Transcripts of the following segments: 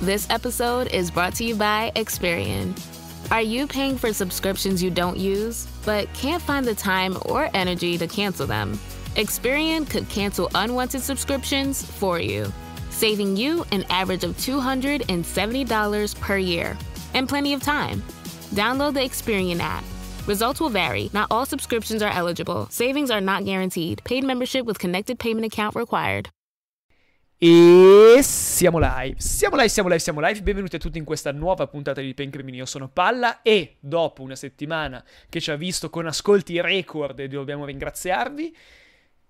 This episode is brought to you by Experian. Are you paying for subscriptions you don't use, but can't find the time or energy to cancel them? Experian could cancel unwanted subscriptions for you, saving you an average of $270 per year and plenty of time. Download the Experian app. Results will vary. Not all subscriptions are eligible. Savings are not guaranteed. Paid membership with connected payment account required. E siamo live, siamo live, siamo live, siamo live. Benvenuti a tutti in questa nuova puntata di Pen Crimini. Io sono Palla e dopo una settimana che ci ha visto con ascolti record e dobbiamo ringraziarvi,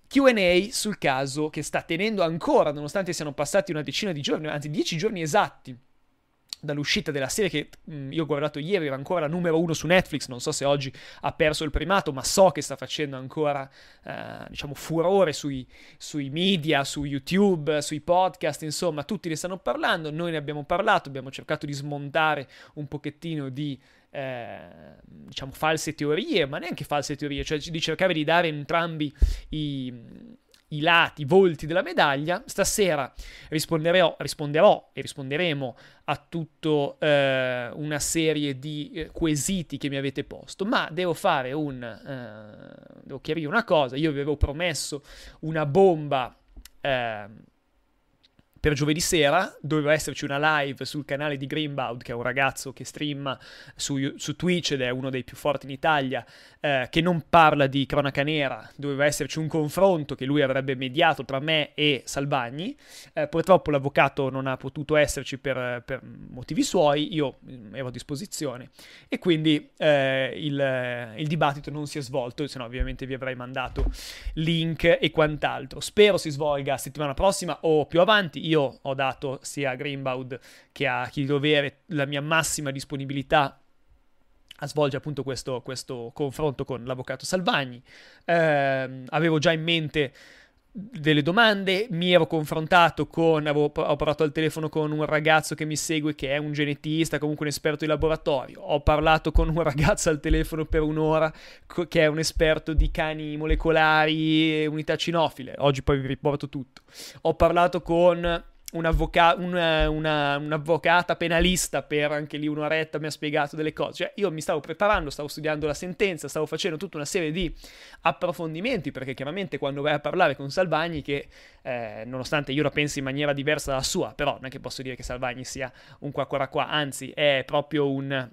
QA sul caso che sta tenendo ancora, nonostante siano passati una decina di giorni, anzi dieci giorni esatti dall'uscita della serie che mh, io ho guardato ieri, era ancora numero uno su Netflix, non so se oggi ha perso il primato, ma so che sta facendo ancora, eh, diciamo, furore sui, sui, media, su YouTube, sui podcast, insomma, tutti ne stanno parlando, noi ne abbiamo parlato, abbiamo cercato di smontare un pochettino di... Eh, diciamo false teorie, ma neanche false teorie, cioè di cercare di dare entrambi i, i lati, i volti della medaglia. Stasera risponderò, risponderò e risponderemo a tutta eh, una serie di eh, quesiti che mi avete posto, ma devo fare un... Eh, devo chiarire una cosa, io vi avevo promesso una bomba eh, per giovedì sera doveva esserci una live sul canale di Greenbaud, che è un ragazzo che streama su, su Twitch ed è uno dei più forti in Italia, eh, che non parla di cronaca nera. Doveva esserci un confronto che lui avrebbe mediato tra me e Salvagni. Eh, purtroppo l'avvocato non ha potuto esserci per, per, motivi suoi, io mm, ero a disposizione e quindi eh, il, il, dibattito non si è svolto, se no ovviamente vi avrei mandato link e quant'altro. Spero si svolga settimana prossima o più avanti io ho dato sia a Greenbaud che a chi dovere la mia massima disponibilità a svolgere appunto questo, questo confronto con l'avvocato Salvagni. Eh, avevo già in mente delle domande, mi ero confrontato con, avevo, ho parlato al telefono con un ragazzo che mi segue che è un genetista, comunque un esperto di laboratorio, ho parlato con un ragazzo al telefono per un'ora che è un esperto di cani molecolari e unità cinofile, oggi poi vi riporto tutto, ho parlato con un'avvoca- una, una, un'avvocata penalista per anche lì un'oretta mi ha spiegato delle cose. Cioè, io mi stavo preparando, stavo studiando la sentenza, stavo facendo tutta una serie di approfondimenti, perché chiaramente quando vai a parlare con Salvagni, che eh, nonostante io la pensi in maniera diversa dalla sua, però non è che posso dire che Salvagni sia un qua qua qua, anzi è proprio un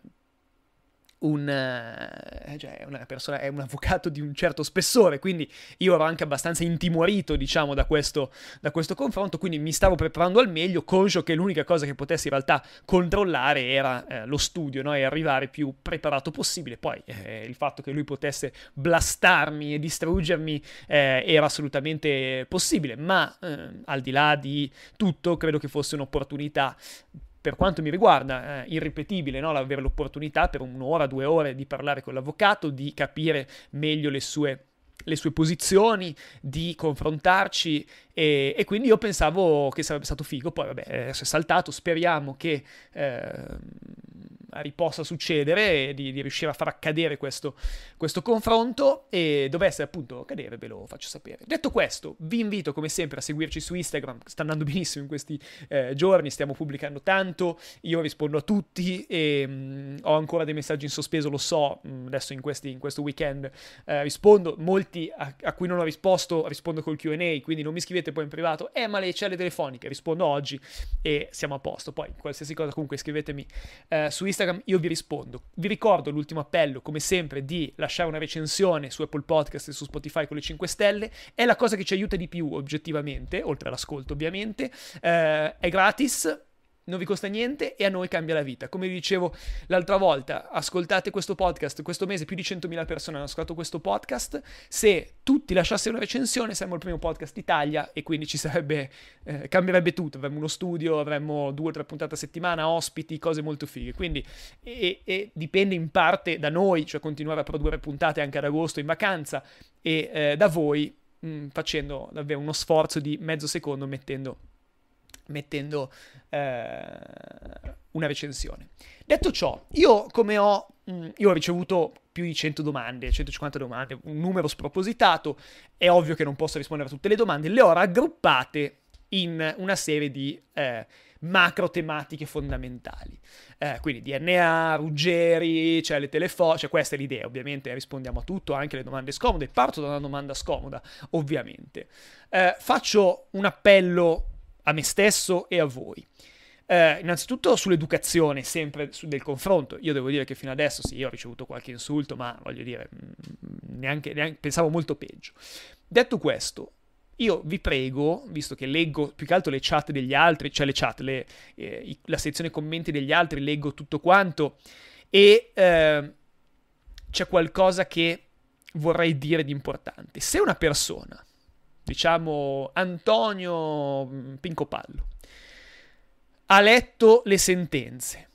un, eh, cioè una persona, è un avvocato di un certo spessore, quindi io ero anche abbastanza intimorito, diciamo, da questo, da questo confronto, quindi mi stavo preparando al meglio, conscio che l'unica cosa che potessi in realtà controllare era eh, lo studio, no? e arrivare più preparato possibile. Poi eh, il fatto che lui potesse blastarmi e distruggermi eh, era assolutamente possibile, ma eh, al di là di tutto, credo che fosse un'opportunità per quanto mi riguarda, eh, irripetibile no? avere l'opportunità per un'ora, due ore di parlare con l'avvocato, di capire meglio le sue, le sue posizioni, di confrontarci e, e, quindi io pensavo che sarebbe stato figo, poi vabbè, è saltato, speriamo che... Eh, possa succedere di, di, riuscire a far accadere questo, questo, confronto. E dovesse appunto accadere ve lo faccio sapere. Detto questo, vi invito come sempre a seguirci su Instagram, sta andando benissimo in questi eh, giorni, stiamo pubblicando tanto, io rispondo a tutti e mh, mm, ho ancora dei messaggi in sospeso, lo so, mh, mm, adesso in, questi, in, questo weekend eh, rispondo, molti a, a, cui non ho risposto rispondo col Q&A, quindi non mi scrivete poi in privato, eh ma le celle telefoniche, rispondo oggi e siamo a posto, poi qualsiasi cosa comunque scrivetemi eh, su Instagram Instagram, io vi rispondo. Vi ricordo l'ultimo appello, come sempre, di lasciare una recensione su Apple Podcast e su Spotify con le 5 stelle. È la cosa che ci aiuta di più, oggettivamente, oltre all'ascolto, ovviamente. Eh, è gratis, non vi costa niente e a noi cambia la vita. Come vi dicevo l'altra volta, ascoltate questo podcast, questo mese più di 100.000 persone hanno ascoltato questo podcast, se tutti lasciassero una recensione saremmo il primo podcast d'Italia e quindi ci sarebbe, eh, cambierebbe tutto, avremmo uno studio, avremmo due o tre puntate a settimana, ospiti, cose molto fighe, quindi e, e dipende in parte da noi, cioè continuare a produrre puntate anche ad agosto in vacanza e eh, da voi mh, mm, facendo davvero uno sforzo di mezzo secondo mettendo mettendo eh, una recensione. Detto ciò, io come ho, mm, io ho ricevuto più di 100 domande, 150 domande, un numero spropositato, è ovvio che non posso rispondere a tutte le domande, le ho raggruppate in una serie di eh, macro tematiche fondamentali. Eh, quindi DNA, Ruggeri, cioè le telefonate, cioè questa è l'idea, ovviamente rispondiamo a tutto, anche alle domande scomode, parto da una domanda scomoda, ovviamente. Eh, faccio un appello a me stesso e a voi. Eh, innanzitutto sull'educazione, sempre su, del confronto. Io devo dire che fino adesso sì, ho ricevuto qualche insulto, ma voglio dire, mm, neanche, neanche pensavo molto peggio. Detto questo, io vi prego, visto che leggo più che altro le chat degli altri, cioè le chat, le, eh, la sezione commenti degli altri, leggo tutto quanto e eh, c'è qualcosa che vorrei dire di importante. Se una persona, diciamo Antonio mm, Pincopallo, ha letto le sentenze,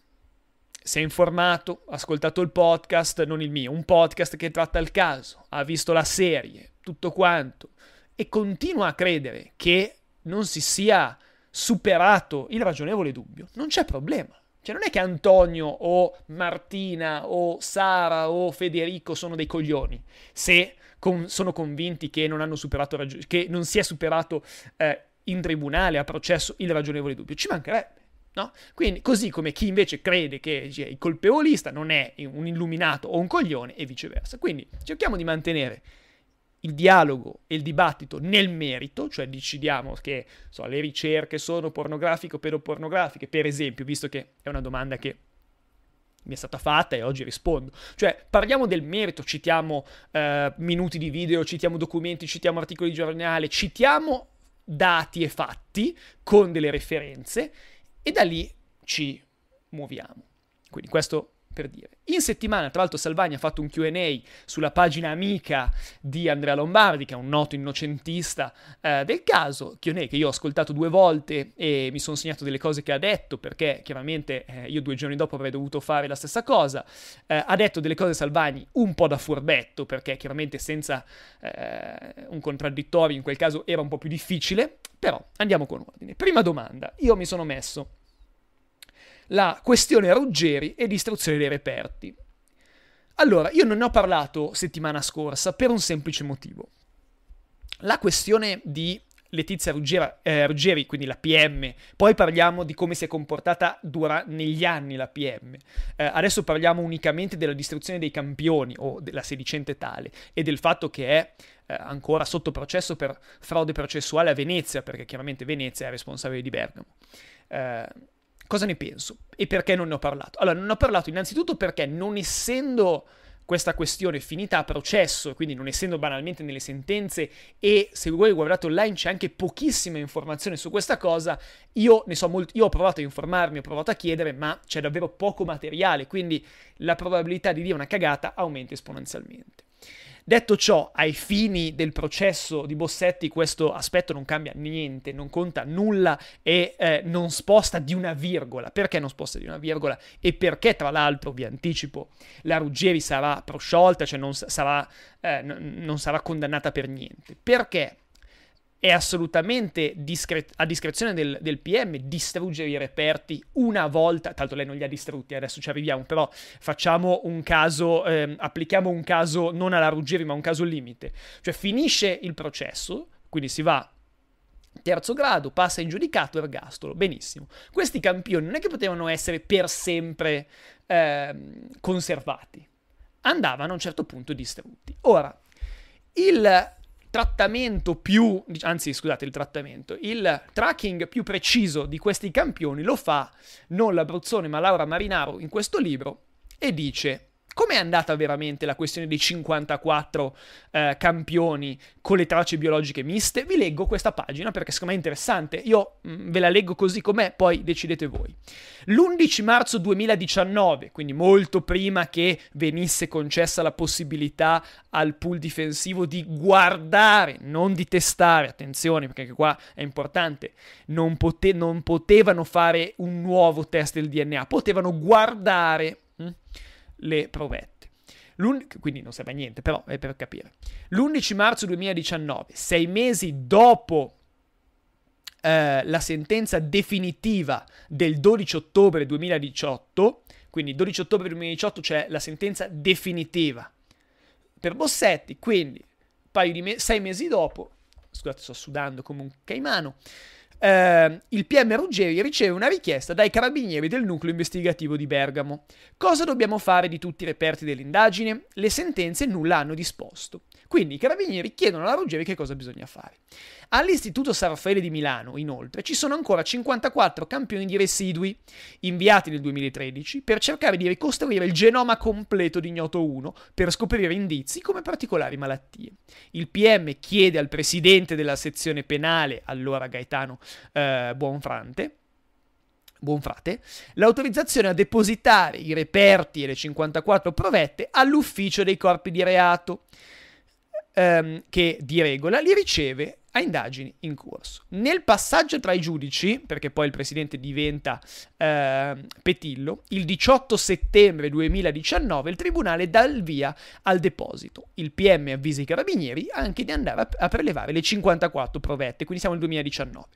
si è informato, ha ascoltato il podcast, non il mio, un podcast che tratta il caso, ha visto la serie, tutto quanto, e continua a credere che non si sia superato il ragionevole dubbio, non c'è problema. Cioè non è che Antonio o Martina o Sara o Federico sono dei coglioni. Se con, sono convinti che non, superato, che non si è superato eh, in tribunale, a processo, il ragionevole dubbio. Ci mancherebbe. No? Quindi, così come chi invece crede che il colpevolista non è un illuminato o un coglione e viceversa. Quindi cerchiamo di mantenere il dialogo e il dibattito nel merito, cioè decidiamo che so, le ricerche sono pornografiche o pedopornografiche, per esempio, visto che è una domanda che mi è stata fatta e oggi rispondo. Cioè, parliamo del merito, citiamo eh, minuti di video, citiamo documenti, citiamo articoli di giornale, citiamo dati e fatti con delle referenze e da lì ci muoviamo. Quindi questo per dire. In settimana, tra l'altro, Salvani ha fatto un QA sulla pagina amica di Andrea Lombardi, che è un noto innocentista eh, del caso. QA che io ho ascoltato due volte e mi sono segnato delle cose che ha detto, perché chiaramente eh, io due giorni dopo avrei dovuto fare la stessa cosa. Eh, ha detto delle cose Salvani un po' da furbetto, perché chiaramente senza eh, un contraddittorio in quel caso era un po' più difficile. Però andiamo con ordine. Prima domanda, io mi sono messo la questione Ruggeri e l'istruzione dei reperti. Allora, io non ne ho parlato settimana scorsa per un semplice motivo. La questione di Letizia Ruggera, eh, Ruggeri, quindi la PM, poi parliamo di come si è comportata dura, negli anni la PM, eh, adesso parliamo unicamente della distruzione dei campioni o della sedicente tale e del fatto che è eh, ancora sotto processo per frode processuale a Venezia, perché chiaramente Venezia è responsabile di Bergamo. Cosa ne penso e perché non ne ho parlato? Allora, non ho parlato innanzitutto perché non essendo questa questione finita a processo, quindi non essendo banalmente nelle sentenze e se voi guardate online c'è anche pochissima informazione su questa cosa, io ne so molto, io ho provato a informarmi, ho provato a chiedere, ma c'è davvero poco materiale, quindi la probabilità di dire una cagata aumenta esponenzialmente. Detto ciò, ai fini del processo di Bossetti questo aspetto non cambia niente, non conta nulla e eh, non sposta di una virgola. Perché non sposta di una virgola? E perché, tra l'altro, vi anticipo, la Ruggeri sarà prosciolta, cioè non sarà, eh, non sarà condannata per niente. Perché? È assolutamente discre- a discrezione del, del, PM distruggere i reperti una volta, tanto lei non li ha distrutti, adesso ci arriviamo, però facciamo un caso, eh, applichiamo un caso non alla Ruggeri ma un caso limite, cioè finisce il processo, quindi si va terzo grado, passa in giudicato, ergastolo, benissimo. Questi campioni non è che potevano essere per sempre eh, conservati, andavano a un certo punto distrutti. Ora, il trattamento più, anzi scusate il trattamento, il tracking più preciso di questi campioni lo fa non l'Abruzzone ma Laura Marinaro in questo libro e dice Com'è andata veramente la questione dei 54 eh, campioni con le tracce biologiche miste? Vi leggo questa pagina perché secondo me è interessante. Io mh, mm, ve la leggo così com'è, poi decidete voi. L'11 marzo 2019, quindi molto prima che venisse concessa la possibilità al pool difensivo di guardare, non di testare, attenzione perché qua è importante, non, pote- non potevano fare un nuovo test del DNA, potevano guardare. Mh? Le provette. quindi non serve a niente, però è per capire. L'11 marzo 2019, sei mesi dopo eh, la sentenza definitiva del 12 ottobre 2018, quindi 12 ottobre 2018 c'è la sentenza definitiva per Bossetti, quindi me- sei mesi dopo, scusate sto sudando come un caimano, eh, il PM Ruggeri riceve una richiesta dai carabinieri del nucleo investigativo di Bergamo. Cosa dobbiamo fare di tutti i reperti dell'indagine? Le sentenze nulla hanno disposto. Quindi i carabinieri chiedono alla Ruggeri che cosa bisogna fare. All'Istituto San Raffaele di Milano, inoltre, ci sono ancora 54 campioni di residui inviati nel 2013 per cercare di ricostruire il genoma completo di ignoto 1 per scoprire indizi come particolari malattie. Il PM chiede al presidente della sezione penale, allora Gaetano eh, Buonfrante, Buonfrate, l'autorizzazione a depositare i reperti e le 54 provette all'ufficio dei corpi di reato ehm, che di regola li riceve a indagini in corso. Nel passaggio tra i giudici, perché poi il presidente diventa eh, Petillo, il 18 settembre 2019 il tribunale dà il via al deposito. Il PM avvisa i carabinieri anche di andare a, a prelevare le 54 provette, quindi siamo nel 2019.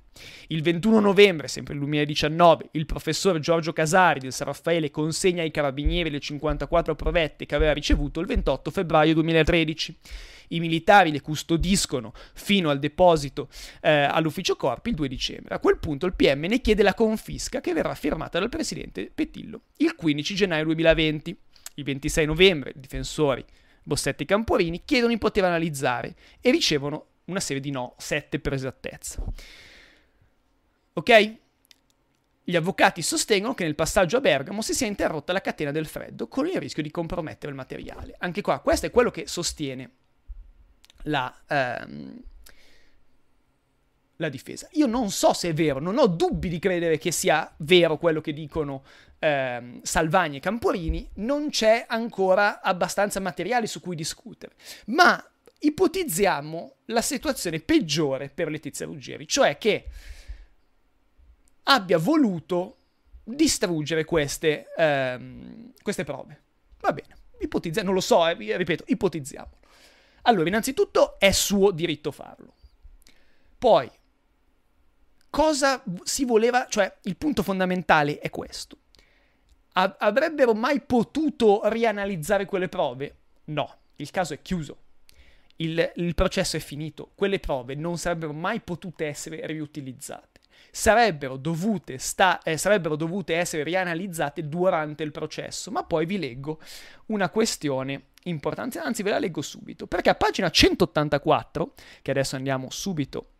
Il 21 novembre, sempre nel 2019, il professor Giorgio Casari del San Raffaele consegna ai carabinieri le 54 provette che aveva ricevuto il 28 febbraio 2013 i militari le custodiscono fino al deposito eh, all'ufficio corpi il 2 dicembre. A quel punto il PM ne chiede la confisca che verrà firmata dal presidente Pettillo il 15 gennaio 2020. Il 26 novembre i difensori Bossetti e Camporini chiedono di poter analizzare e ricevono una serie di no, 7 per esattezza. Ok? Gli avvocati sostengono che nel passaggio a Bergamo si sia interrotta la catena del freddo con il rischio di compromettere il materiale. Anche qua, questo è quello che sostiene la, ehm, la difesa. Io non so se è vero, non ho dubbi di credere che sia vero quello che dicono ehm, Salvagni e Camporini, non c'è ancora abbastanza materiale su cui discutere. Ma ipotizziamo la situazione peggiore per Letizia Ruggeri, cioè che abbia voluto distruggere queste, ehm, queste prove. Va bene, ipotizziamo, non lo so, eh, ripeto, ipotizziamo. Allora, innanzitutto è suo diritto farlo. Poi, cosa si voleva, cioè il punto fondamentale è questo. avrebbero mai potuto rianalizzare quelle prove? No, il caso è chiuso. Il, il processo è finito. Quelle prove non sarebbero mai potute essere riutilizzate. Sarebbero dovute, sta, eh, sarebbero dovute essere rianalizzate durante il processo. Ma poi vi leggo una questione importante, anzi ve la leggo subito, perché a pagina 184, che adesso andiamo subito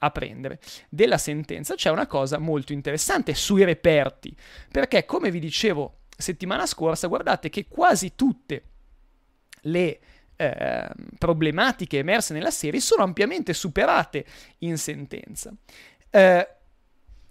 a prendere, della sentenza c'è una cosa molto interessante sui reperti, perché come vi dicevo settimana scorsa, guardate che quasi tutte le eh, problematiche emerse nella serie sono ampiamente superate in sentenza. Eh,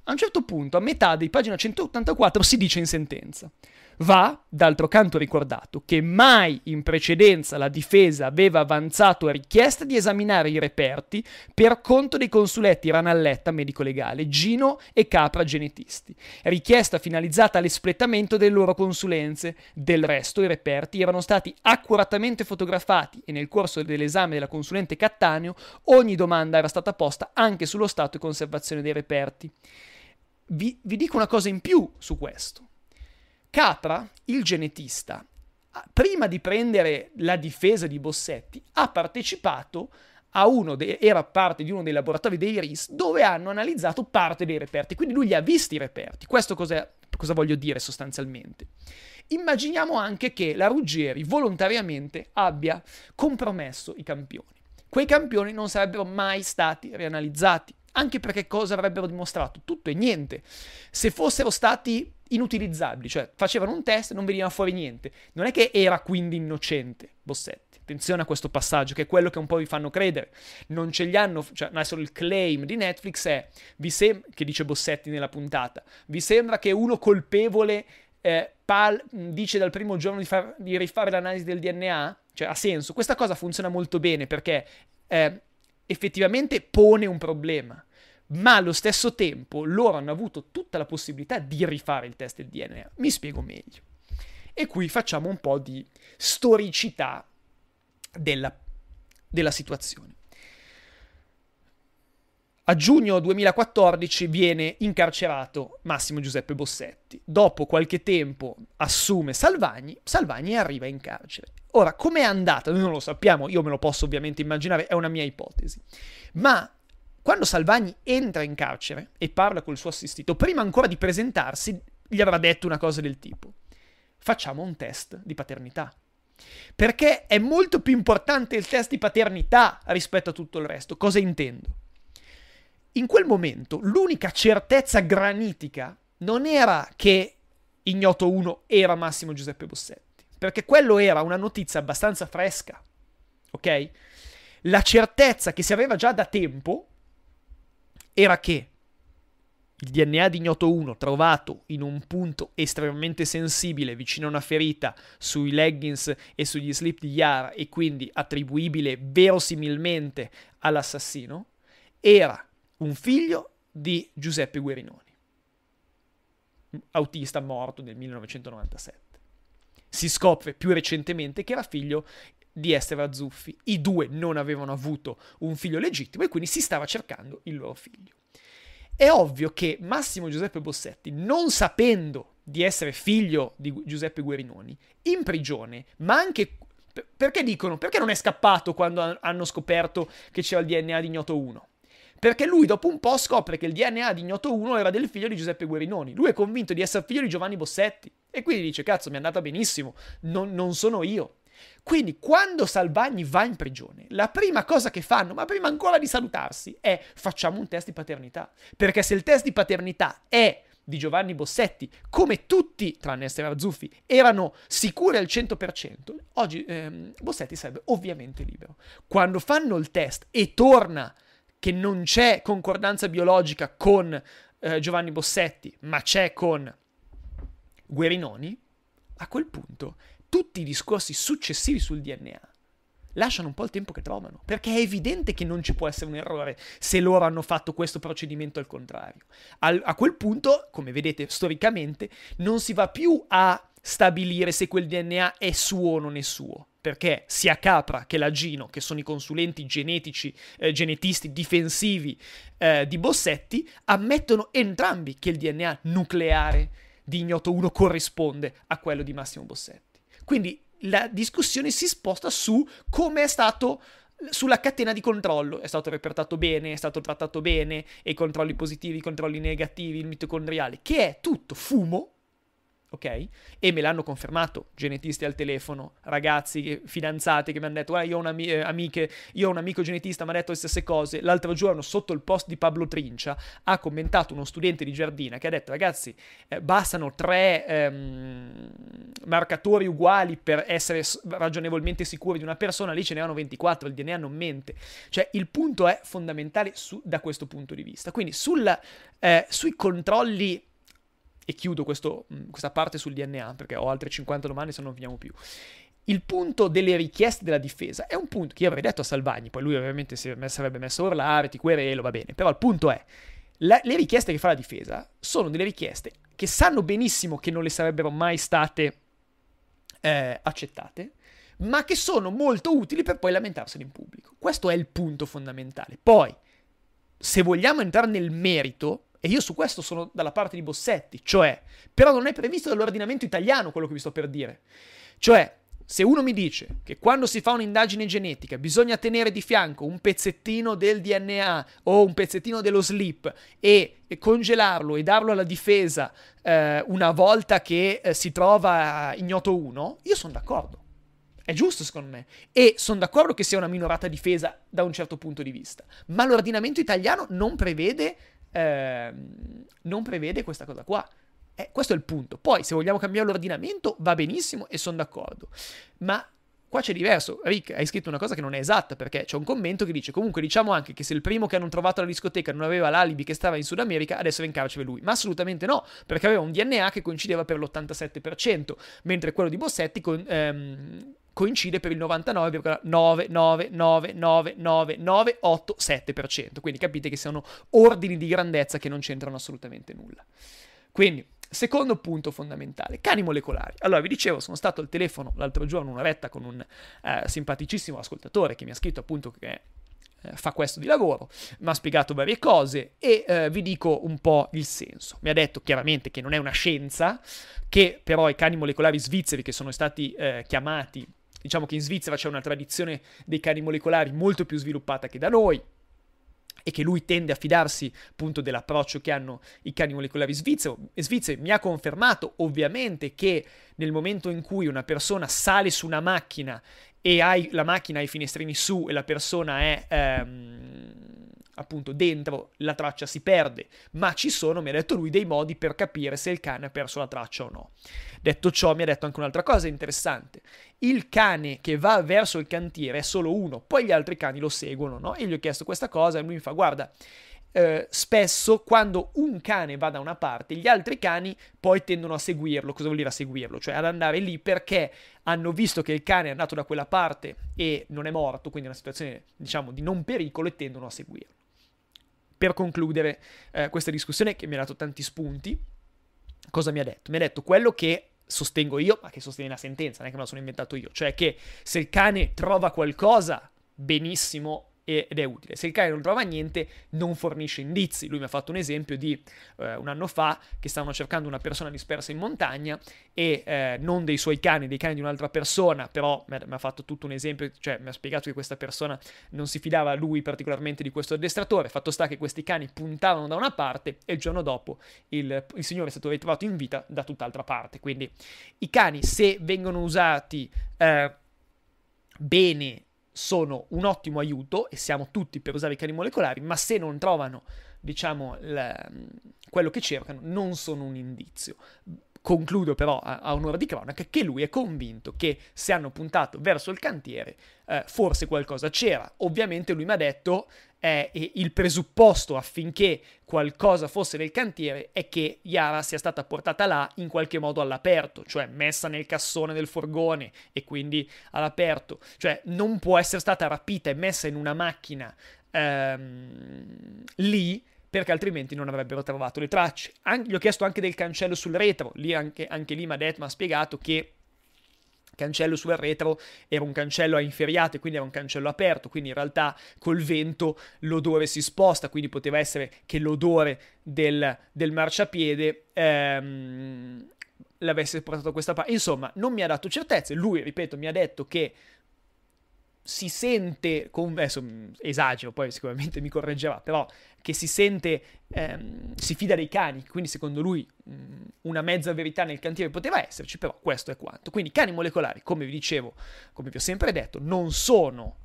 a un certo punto, a metà di pagina 184, si dice in sentenza Va, d'altro canto, ricordato che mai in precedenza la difesa aveva avanzato richiesta di esaminare i reperti per conto dei consuletti Ranalletta, medico legale, Gino e Capra, genetisti. Richiesta finalizzata all'espletamento delle loro consulenze. Del resto, i reperti erano stati accuratamente fotografati e nel corso dell'esame della consulente Cattaneo ogni domanda era stata posta anche sullo stato e conservazione dei reperti. Vi, vi dico una cosa in più su questo. Capra, il genetista, prima di prendere la difesa di Bossetti, ha partecipato a uno de- era parte di uno dei laboratori dei RIS dove hanno analizzato parte dei reperti, quindi lui li ha visti i reperti. Questo cosa, voglio dire sostanzialmente? Immaginiamo anche che la Ruggeri volontariamente abbia compromesso i campioni. Quei campioni non sarebbero mai stati rianalizzati, anche perché cosa avrebbero dimostrato? Tutto e niente. Se fossero stati inutilizzabili, cioè facevano un test e non veniva fuori niente. Non è che era quindi innocente Bossetti. Attenzione a questo passaggio, che è quello che un po' vi fanno credere. Non ce li hanno, cioè adesso il claim di Netflix è, sem- che dice Bossetti nella puntata, vi sembra che uno colpevole eh, pal- dice dal primo giorno di, far- di, rifare l'analisi del DNA? Cioè ha senso. Questa cosa funziona molto bene perché eh, effettivamente pone un problema ma allo stesso tempo loro hanno avuto tutta la possibilità di rifare il test del DNA. Mi spiego meglio. E qui facciamo un po' di storicità della, della situazione. A giugno 2014 viene incarcerato Massimo Giuseppe Bossetti. Dopo qualche tempo assume Salvagni, Salvagni arriva in carcere. Ora, com'è andata? Noi non lo sappiamo, io me lo posso ovviamente immaginare, è una mia ipotesi. Ma quando Salvagni entra in carcere e parla col suo assistito, prima ancora di presentarsi, gli avrà detto una cosa del tipo: facciamo un test di paternità. Perché è molto più importante il test di paternità rispetto a tutto il resto. Cosa intendo? In quel momento l'unica certezza granitica non era che Ignoto 1 era Massimo Giuseppe Bossetti, perché quello era una notizia abbastanza fresca, ok? La certezza che si aveva già da tempo era che il DNA di Ignoto 1 trovato in un punto estremamente sensibile vicino a una ferita sui leggings e sugli slip di Yara e quindi attribuibile verosimilmente all'assassino, era un figlio di Giuseppe Guerinoni, autista morto nel 1997. Si scopre più recentemente che era figlio di Esther Zuffi. I due non avevano avuto un figlio legittimo e quindi si stava cercando il loro figlio. È ovvio che Massimo Giuseppe Bossetti, non sapendo di essere figlio di Giuseppe Guerinoni, in prigione, ma anche... Perché dicono? Perché non è scappato quando hanno scoperto che c'era il DNA di Ignoto 1? Perché lui dopo un po' scopre che il DNA di Ignoto 1 era del figlio di Giuseppe Guerinoni. Lui è convinto di essere figlio di Giovanni Bossetti. E quindi dice, cazzo, mi è andata benissimo, non, non sono io. Quindi quando Salvagni va in prigione, la prima cosa che fanno, ma prima ancora di salutarsi, è facciamo un test di paternità. Perché se il test di paternità è di Giovanni Bossetti, come tutti, tranne Esther Arzuffi, erano sicuri al 100%, oggi ehm, Bossetti sarebbe ovviamente libero. Quando fanno il test e torna che non c'è concordanza biologica con eh, Giovanni Bossetti, ma c'è con Guerinoni, a quel punto tutti i discorsi successivi sul DNA lasciano un po' il tempo che trovano, perché è evidente che non ci può essere un errore se loro hanno fatto questo procedimento al contrario. Al, a quel punto, come vedete storicamente, non si va più a stabilire se quel DNA è suo o non è suo, perché sia Capra che Lagino, che sono i consulenti genetici, eh, genetisti difensivi eh, di Bossetti, ammettono entrambi che il DNA nucleare di Ignoto 1 corrisponde a quello di Massimo Bossetti. Quindi la discussione si sposta su come è stato sulla catena di controllo. È stato repertato bene, è stato trattato bene, i controlli positivi, i controlli negativi, il mitocondriale, che è tutto fumo ok? E me l'hanno confermato genetisti al telefono, ragazzi, fidanzati che mi hanno detto, ah, io, ho ami- eh, amiche, io ho un amico genetista, mi ha detto le stesse cose. L'altro giorno, sotto il post di Pablo Trincia, ha commentato uno studente di Giardina che ha detto, ragazzi, eh, bastano tre ehm, marcatori uguali per essere ragionevolmente sicuri di una persona, lì ce ne hanno 24, il DNA non mente. Cioè, il punto è fondamentale su, da questo punto di vista. Quindi, sulla, eh, sui controlli e chiudo questo, mm, questa parte sul DNA perché ho altre 50 domande se non finiamo più. Il punto delle richieste della difesa è un punto che io avrei detto a Salvagni, poi lui ovviamente si sarebbe messo a urlare, ti querelo, va bene, però il punto è, la, le richieste che fa la difesa sono delle richieste che sanno benissimo che non le sarebbero mai state eh, accettate, ma che sono molto utili per poi lamentarsene in pubblico. Questo è il punto fondamentale. Poi, se vogliamo entrare nel merito, e io su questo sono dalla parte di Bossetti, cioè, però non è previsto dall'ordinamento italiano quello che vi sto per dire. Cioè, se uno mi dice che quando si fa un'indagine genetica bisogna tenere di fianco un pezzettino del DNA o un pezzettino dello slip e, congelarlo e darlo alla difesa eh, una volta che eh, si trova ignoto uno, io sono d'accordo. È giusto secondo me. E sono d'accordo che sia una minorata difesa da un certo punto di vista. Ma l'ordinamento italiano non prevede eh, non prevede questa cosa qua. Eh, questo è il punto. Poi, se vogliamo cambiare l'ordinamento, va benissimo e sono d'accordo. Ma qua c'è diverso. Rick, hai scritto una cosa che non è esatta, perché c'è un commento che dice: Comunque, diciamo anche che se il primo che hanno trovato alla discoteca non aveva l'alibi che stava in Sud America, adesso è in carcere lui. Ma assolutamente no, perché aveva un DNA che coincideva per l'87%, mentre quello di Bossetti con, ehm, coincide per il 99,99999987%. Quindi capite che sono ordini di grandezza che non c'entrano assolutamente nulla. Quindi, secondo punto fondamentale, cani molecolari. Allora, vi dicevo, sono stato al telefono l'altro giorno un'oretta con un eh, simpaticissimo ascoltatore che mi ha scritto appunto che eh, fa questo di lavoro, mi ha spiegato varie cose e eh, vi dico un po' il senso. Mi ha detto chiaramente che non è una scienza, che però i cani molecolari svizzeri che sono stati eh, chiamati Diciamo che in Svizzera c'è una tradizione dei cani molecolari molto più sviluppata che da noi e che lui tende a fidarsi appunto dell'approccio che hanno i cani molecolari svizzeri, mi ha confermato ovviamente che nel momento in cui una persona sale su una macchina e hai la macchina ha i finestrini su e la persona è ehm, appunto dentro, la traccia si perde, ma ci sono, mi ha detto lui, dei modi per capire se il cane ha perso la traccia o no. Detto ciò, mi ha detto anche un'altra cosa interessante. Il cane che va verso il cantiere è solo uno, poi gli altri cani lo seguono, no? E gli ho chiesto questa cosa e lui mi fa, guarda, eh, spesso quando un cane va da una parte, gli altri cani poi tendono a seguirlo. Cosa vuol dire a seguirlo? Cioè ad andare lì perché hanno visto che il cane è andato da quella parte e non è morto, quindi è una situazione diciamo di non pericolo e tendono a seguirlo. Per concludere eh, questa discussione che mi ha dato tanti spunti, cosa mi ha detto? Mi ha detto quello che sostengo io, ma che sostiene la sentenza, non è che me la sono inventato io, cioè che se il cane trova qualcosa, benissimo, ed è utile. Se il cane non trova niente, non fornisce indizi. Lui mi ha fatto un esempio di eh, un anno fa che stavano cercando una persona dispersa in montagna e eh, non dei suoi cani, dei cani di un'altra persona, però mi ha, fatto tutto un esempio, cioè mi ha spiegato che questa persona non si fidava lui particolarmente di questo addestratore. Fatto sta che questi cani puntavano da una parte e il giorno dopo il, il signore è stato ritrovato in vita da tutt'altra parte. Quindi i cani, se vengono usati eh, bene sono un ottimo aiuto e siamo tutti per usare i cani molecolari, ma se non trovano, diciamo, l- quello che cercano, non sono un indizio. Concludo però a, a, onore di cronaca che lui è convinto che se hanno puntato verso il cantiere, eh, forse qualcosa c'era. Ovviamente lui mi ha detto eh, il presupposto affinché qualcosa fosse nel cantiere è che Yara sia stata portata là in qualche modo all'aperto, cioè messa nel cassone del furgone e quindi all'aperto, cioè non può essere stata rapita e messa in una macchina ehm, lì perché altrimenti non avrebbero trovato le tracce. An- gli ho chiesto anche del cancello sul retro, lì anche, anche lì Madet mi ha spiegato che cancello sul retro era un cancello a inferiate, quindi era un cancello aperto, quindi in realtà col vento l'odore si sposta, quindi poteva essere che l'odore del, del marciapiede ehm, l'avesse portato a questa parte. Insomma, non mi ha dato certezze, lui, ripeto, mi ha detto che si sente, con, adesso esagero, poi sicuramente mi correggerà, però che si sente, ehm, si fida dei cani, quindi secondo lui mh, una mezza verità nel cantiere poteva esserci, però questo è quanto. Quindi cani molecolari, come vi dicevo, come vi ho sempre detto, non sono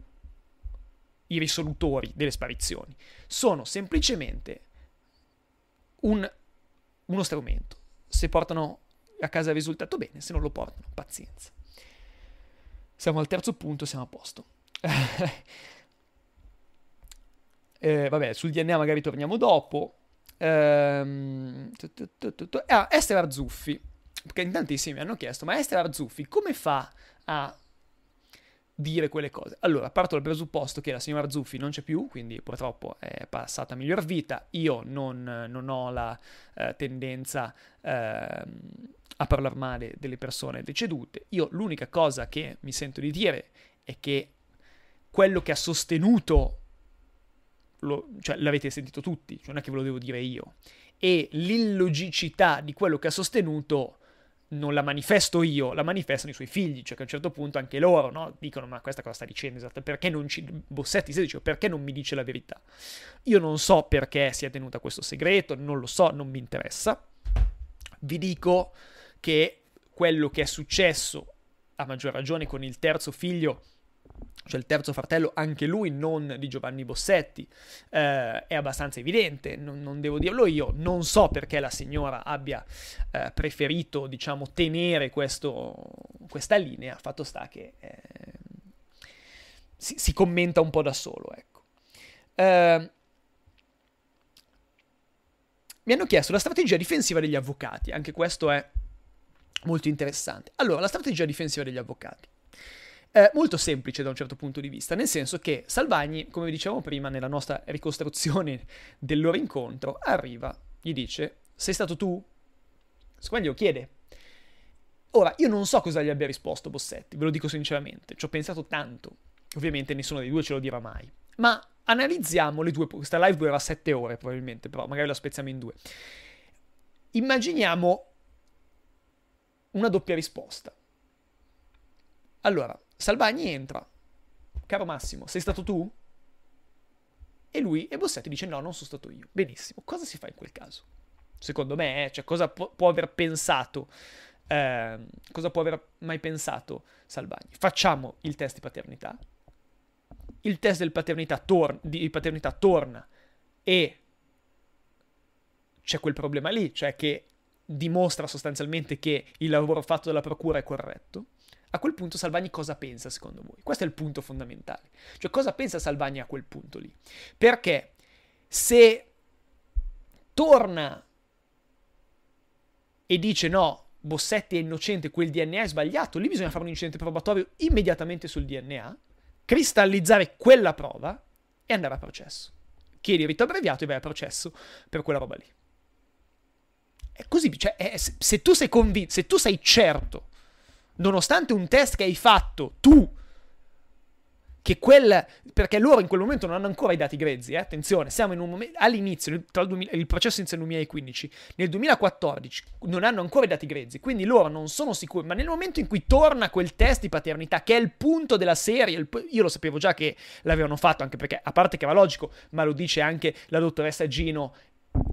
i risolutori delle sparizioni, sono semplicemente un, uno strumento. Se portano a casa il risultato bene, se non lo portano, pazienza. Siamo al terzo punto, siamo a posto. eh, vabbè, sul DNA magari torniamo dopo. Ehm, ah, Esther Arzuffi, perché in tantissimi hanno chiesto, ma Esther Arzuffi come fa a dire quelle cose? Allora, parto dal presupposto che la signora Arzuffi non c'è più, quindi purtroppo è passata a miglior vita. Io non, non ho la eh, tendenza... Eh, a parlare male delle persone decedute. Io l'unica cosa che mi sento di dire è che quello che ha sostenuto, lo, cioè l'avete sentito tutti, cioè non è che ve lo devo dire io, e l'illogicità di quello che ha sostenuto non la manifesto io, la manifestano i suoi figli, cioè che a un certo punto anche loro no? dicono ma questa cosa sta dicendo esatto, perché non ci... Bossetti si dice perché non mi dice la verità. Io non so perché sia tenuta questo segreto, non lo so, non mi interessa. Vi dico che quello che è successo, a maggior ragione con il terzo figlio, cioè il terzo fratello, anche lui non di Giovanni Bossetti, eh, è abbastanza evidente, non, non, devo dirlo io, non so perché la signora abbia eh, preferito, diciamo, tenere questo, questa linea, fatto sta che eh, si, si, commenta un po' da solo, ecco. Eh, mi hanno chiesto la strategia difensiva degli avvocati, anche questo è molto interessante. Allora, la strategia difensiva degli avvocati. È molto semplice da un certo punto di vista, nel senso che Salvagni, come vi dicevamo prima nella nostra ricostruzione del loro incontro, arriva, gli dice, sei stato tu? Squagli lo chiede. Ora, io non so cosa gli abbia risposto Bossetti, ve lo dico sinceramente, ci ho pensato tanto. Ovviamente nessuno dei due ce lo dirà mai. Ma analizziamo le due, questa live durerà sette ore probabilmente, però magari la spezziamo in due. Immaginiamo una doppia risposta. Allora, Salvagni entra. Caro Massimo, sei stato tu? E lui, e Bossetti dice no, non sono stato io. Benissimo, cosa si fa in quel caso? Secondo me, eh, cioè cosa può, può aver pensato, eh, cosa può aver mai pensato Salvagni? Facciamo il test di paternità, il test paternità tor- di paternità torna e c'è quel problema lì, cioè che dimostra sostanzialmente che il lavoro fatto dalla procura è corretto, a quel punto Salvagni cosa pensa secondo voi? Questo è il punto fondamentale. Cioè cosa pensa Salvagni a quel punto lì? Perché se torna e dice no, Bossetti è innocente, quel DNA è sbagliato, lì bisogna fare un incidente probatorio immediatamente sul DNA, cristallizzare quella prova e andare a processo. Chiedi rito abbreviato e vai a processo per quella roba lì. È così, cioè, è, se tu sei convinto, se tu sei certo, nonostante un test che hai fatto, tu, che quel, perché loro in quel momento non hanno ancora i dati grezzi, eh? attenzione, siamo in un momento, all'inizio, tra il, 2000, il processo inizia nel 2015, nel 2014 non hanno ancora i dati grezzi, quindi loro non sono sicuri, ma nel momento in cui torna quel test di paternità, che è il punto della serie, il, io lo sapevo già che l'avevano fatto, anche perché, a parte che era logico, ma lo dice anche la dottoressa Gino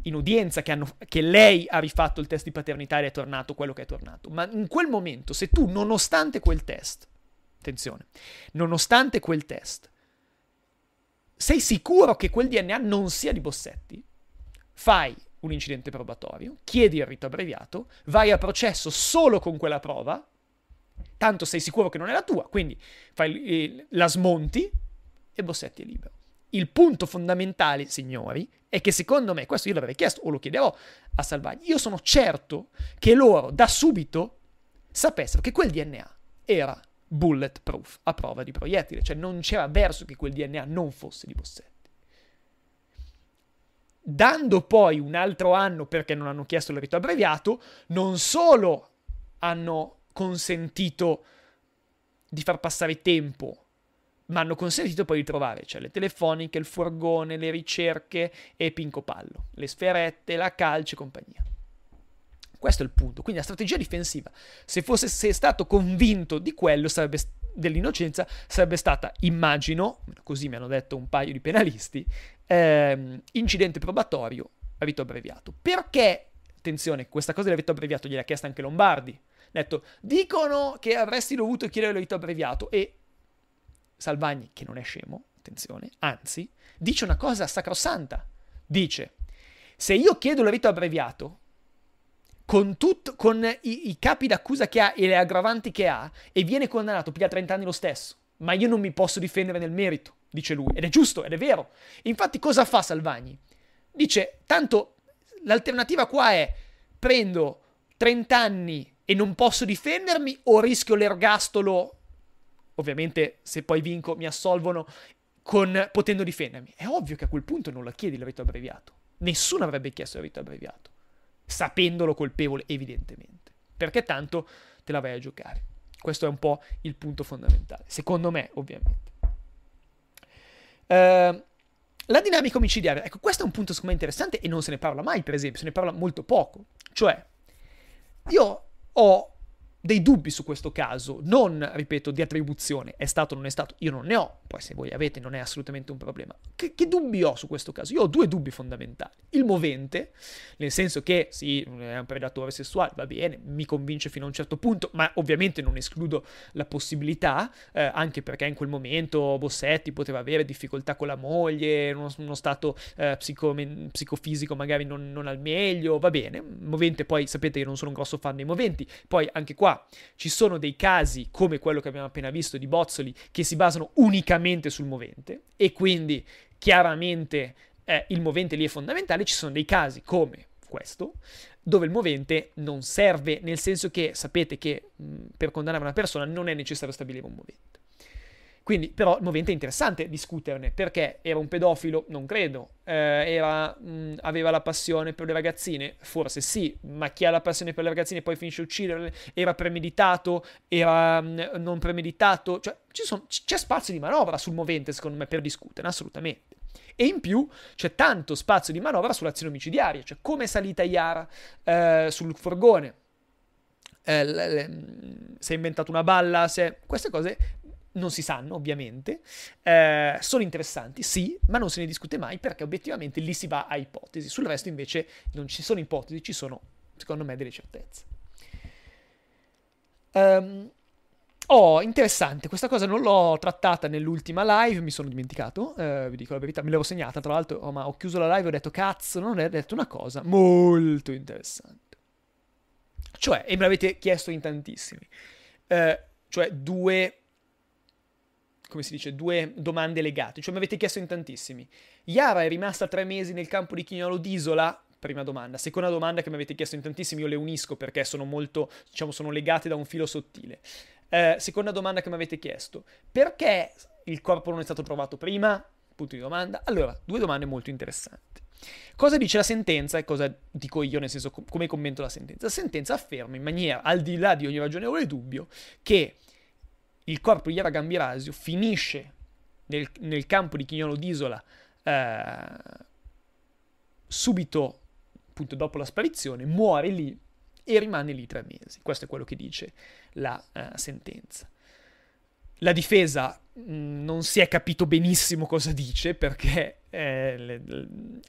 in udienza che, hanno, che, lei ha rifatto il test di paternità ed è tornato quello che è tornato. Ma in quel momento, se tu, nonostante quel test, attenzione, nonostante quel test, sei sicuro che quel DNA non sia di Bossetti, fai un incidente probatorio, chiedi il rito abbreviato, vai a processo solo con quella prova, tanto sei sicuro che non è la tua, quindi fai, la smonti e Bossetti è libero. Il punto fondamentale, signori, è che secondo me, questo io l'avrei chiesto o lo chiederò a Salvagni, io sono certo che loro da subito sapessero che quel DNA era bulletproof a prova di proiettile, cioè non c'era verso che quel DNA non fosse di Bossetti. Dando poi un altro anno perché non hanno chiesto il rito abbreviato, non solo hanno consentito di far passare tempo ma hanno consentito poi di trovare, cioè le telefoniche, il furgone, le ricerche e Pinco Pallo, le sferette, la calce e compagnia. Questo è il punto. Quindi la strategia difensiva, se fosse se stato convinto di quello, sarebbe, dell'innocenza, sarebbe stata, immagino, così mi hanno detto un paio di penalisti, ehm, incidente probatorio, rito abbreviato. Perché, attenzione, questa cosa del rito abbreviato gliel'ha chiesta anche Lombardi. Ha detto, dicono che avresti dovuto chiedere il rito abbreviato e Salvagni, che non è scemo, attenzione, anzi, dice una cosa sacrosanta. Dice, se io chiedo il rito abbreviato, con, tut, con i, i, capi d'accusa che ha e le aggravanti che ha, e viene condannato, piglia 30 anni lo stesso, ma io non mi posso difendere nel merito, dice lui, ed è giusto, ed è vero. Infatti cosa fa Salvagni? Dice, tanto l'alternativa qua è, prendo 30 anni e non posso difendermi o rischio l'ergastolo ovviamente se poi vinco mi assolvono con, potendo difendermi. È ovvio che a quel punto non la chiedi il rito abbreviato. Nessuno avrebbe chiesto il rito abbreviato, sapendolo colpevole evidentemente, perché tanto te la vai a giocare. Questo è un po' il punto fondamentale, secondo me ovviamente. Uh, la dinamica omicidiaria, ecco, questo è un punto secondo me interessante e non se ne parla mai, per esempio, se ne parla molto poco. Cioè, io ho dei dubbi su questo caso, non, ripeto, di attribuzione, è stato o non è stato, io non ne ho, poi se voi avete non è assolutamente un problema. Che, che, dubbi ho su questo caso? Io ho due dubbi fondamentali. Il movente, nel senso che sì, è un predatore sessuale, va bene, mi convince fino a un certo punto, ma ovviamente non escludo la possibilità, eh, anche perché in quel momento Bossetti poteva avere difficoltà con la moglie, uno, uno stato eh, psico, psicofisico magari non, non al meglio, va bene. Movente poi sapete che non sono un grosso fan dei moventi, poi anche ci sono dei casi come quello che abbiamo appena visto di Bozzoli che si basano unicamente sul movente e quindi chiaramente eh, il movente lì è fondamentale, ci sono dei casi come questo dove il movente non serve nel senso che sapete che mh, per condannare una persona non è necessario stabilire un movente. Quindi, però, il movente è interessante discuterne perché era un pedofilo, non credo, eh, era, mh, aveva la passione per le ragazzine, forse sì, ma chi ha la passione per le ragazzine e poi finisce a ucciderle, era premeditato, era mh, non premeditato, cioè sono, c'è spazio di manovra sul movente, secondo me, per discutere, assolutamente. E in più c'è tanto spazio di manovra sull'azione omicidiaria, cioè come è salita Iara eh, sul furgone, eh, le, le, si è inventato una balla, se, queste cose non si sanno ovviamente, eh, sono interessanti, sì, ma non se ne discute mai perché obiettivamente lì si va a ipotesi, sul resto invece non ci sono ipotesi, ci sono secondo me delle certezze. Um, Oh, interessante, questa cosa non l'ho trattata nell'ultima live, mi sono dimenticato, eh, vi dico la verità, me l'avevo segnata, tra l'altro, oh, ma ho chiuso la live e ho detto, cazzo, non ho detto una cosa molto interessante. Cioè, e me l'avete chiesto in tantissimi, eh, cioè due, come si dice, due domande legate, cioè mi avete chiesto in tantissimi. Yara è rimasta tre mesi nel campo di Chignolo d'Isola? Prima domanda. Seconda domanda che mi avete chiesto in tantissimi, io le unisco perché sono molto, diciamo, sono legate da un filo sottile. Eh, seconda domanda che mi avete chiesto. Perché il corpo non è stato trovato prima? Punto di domanda. Allora, due domande molto interessanti. Cosa dice la sentenza e cosa dico io, nel senso come commento la sentenza? La sentenza afferma in maniera al di là di ogni ragionevole dubbio che il corpo di Yara Gambirasio finisce nel, nel campo di Chignolo d'Isola eh, subito, appunto dopo la sparizione, muore lì e rimane lì tre mesi. Questo è quello che dice la uh, sentenza. La difesa mh, mm, non si è capito benissimo cosa dice perché eh,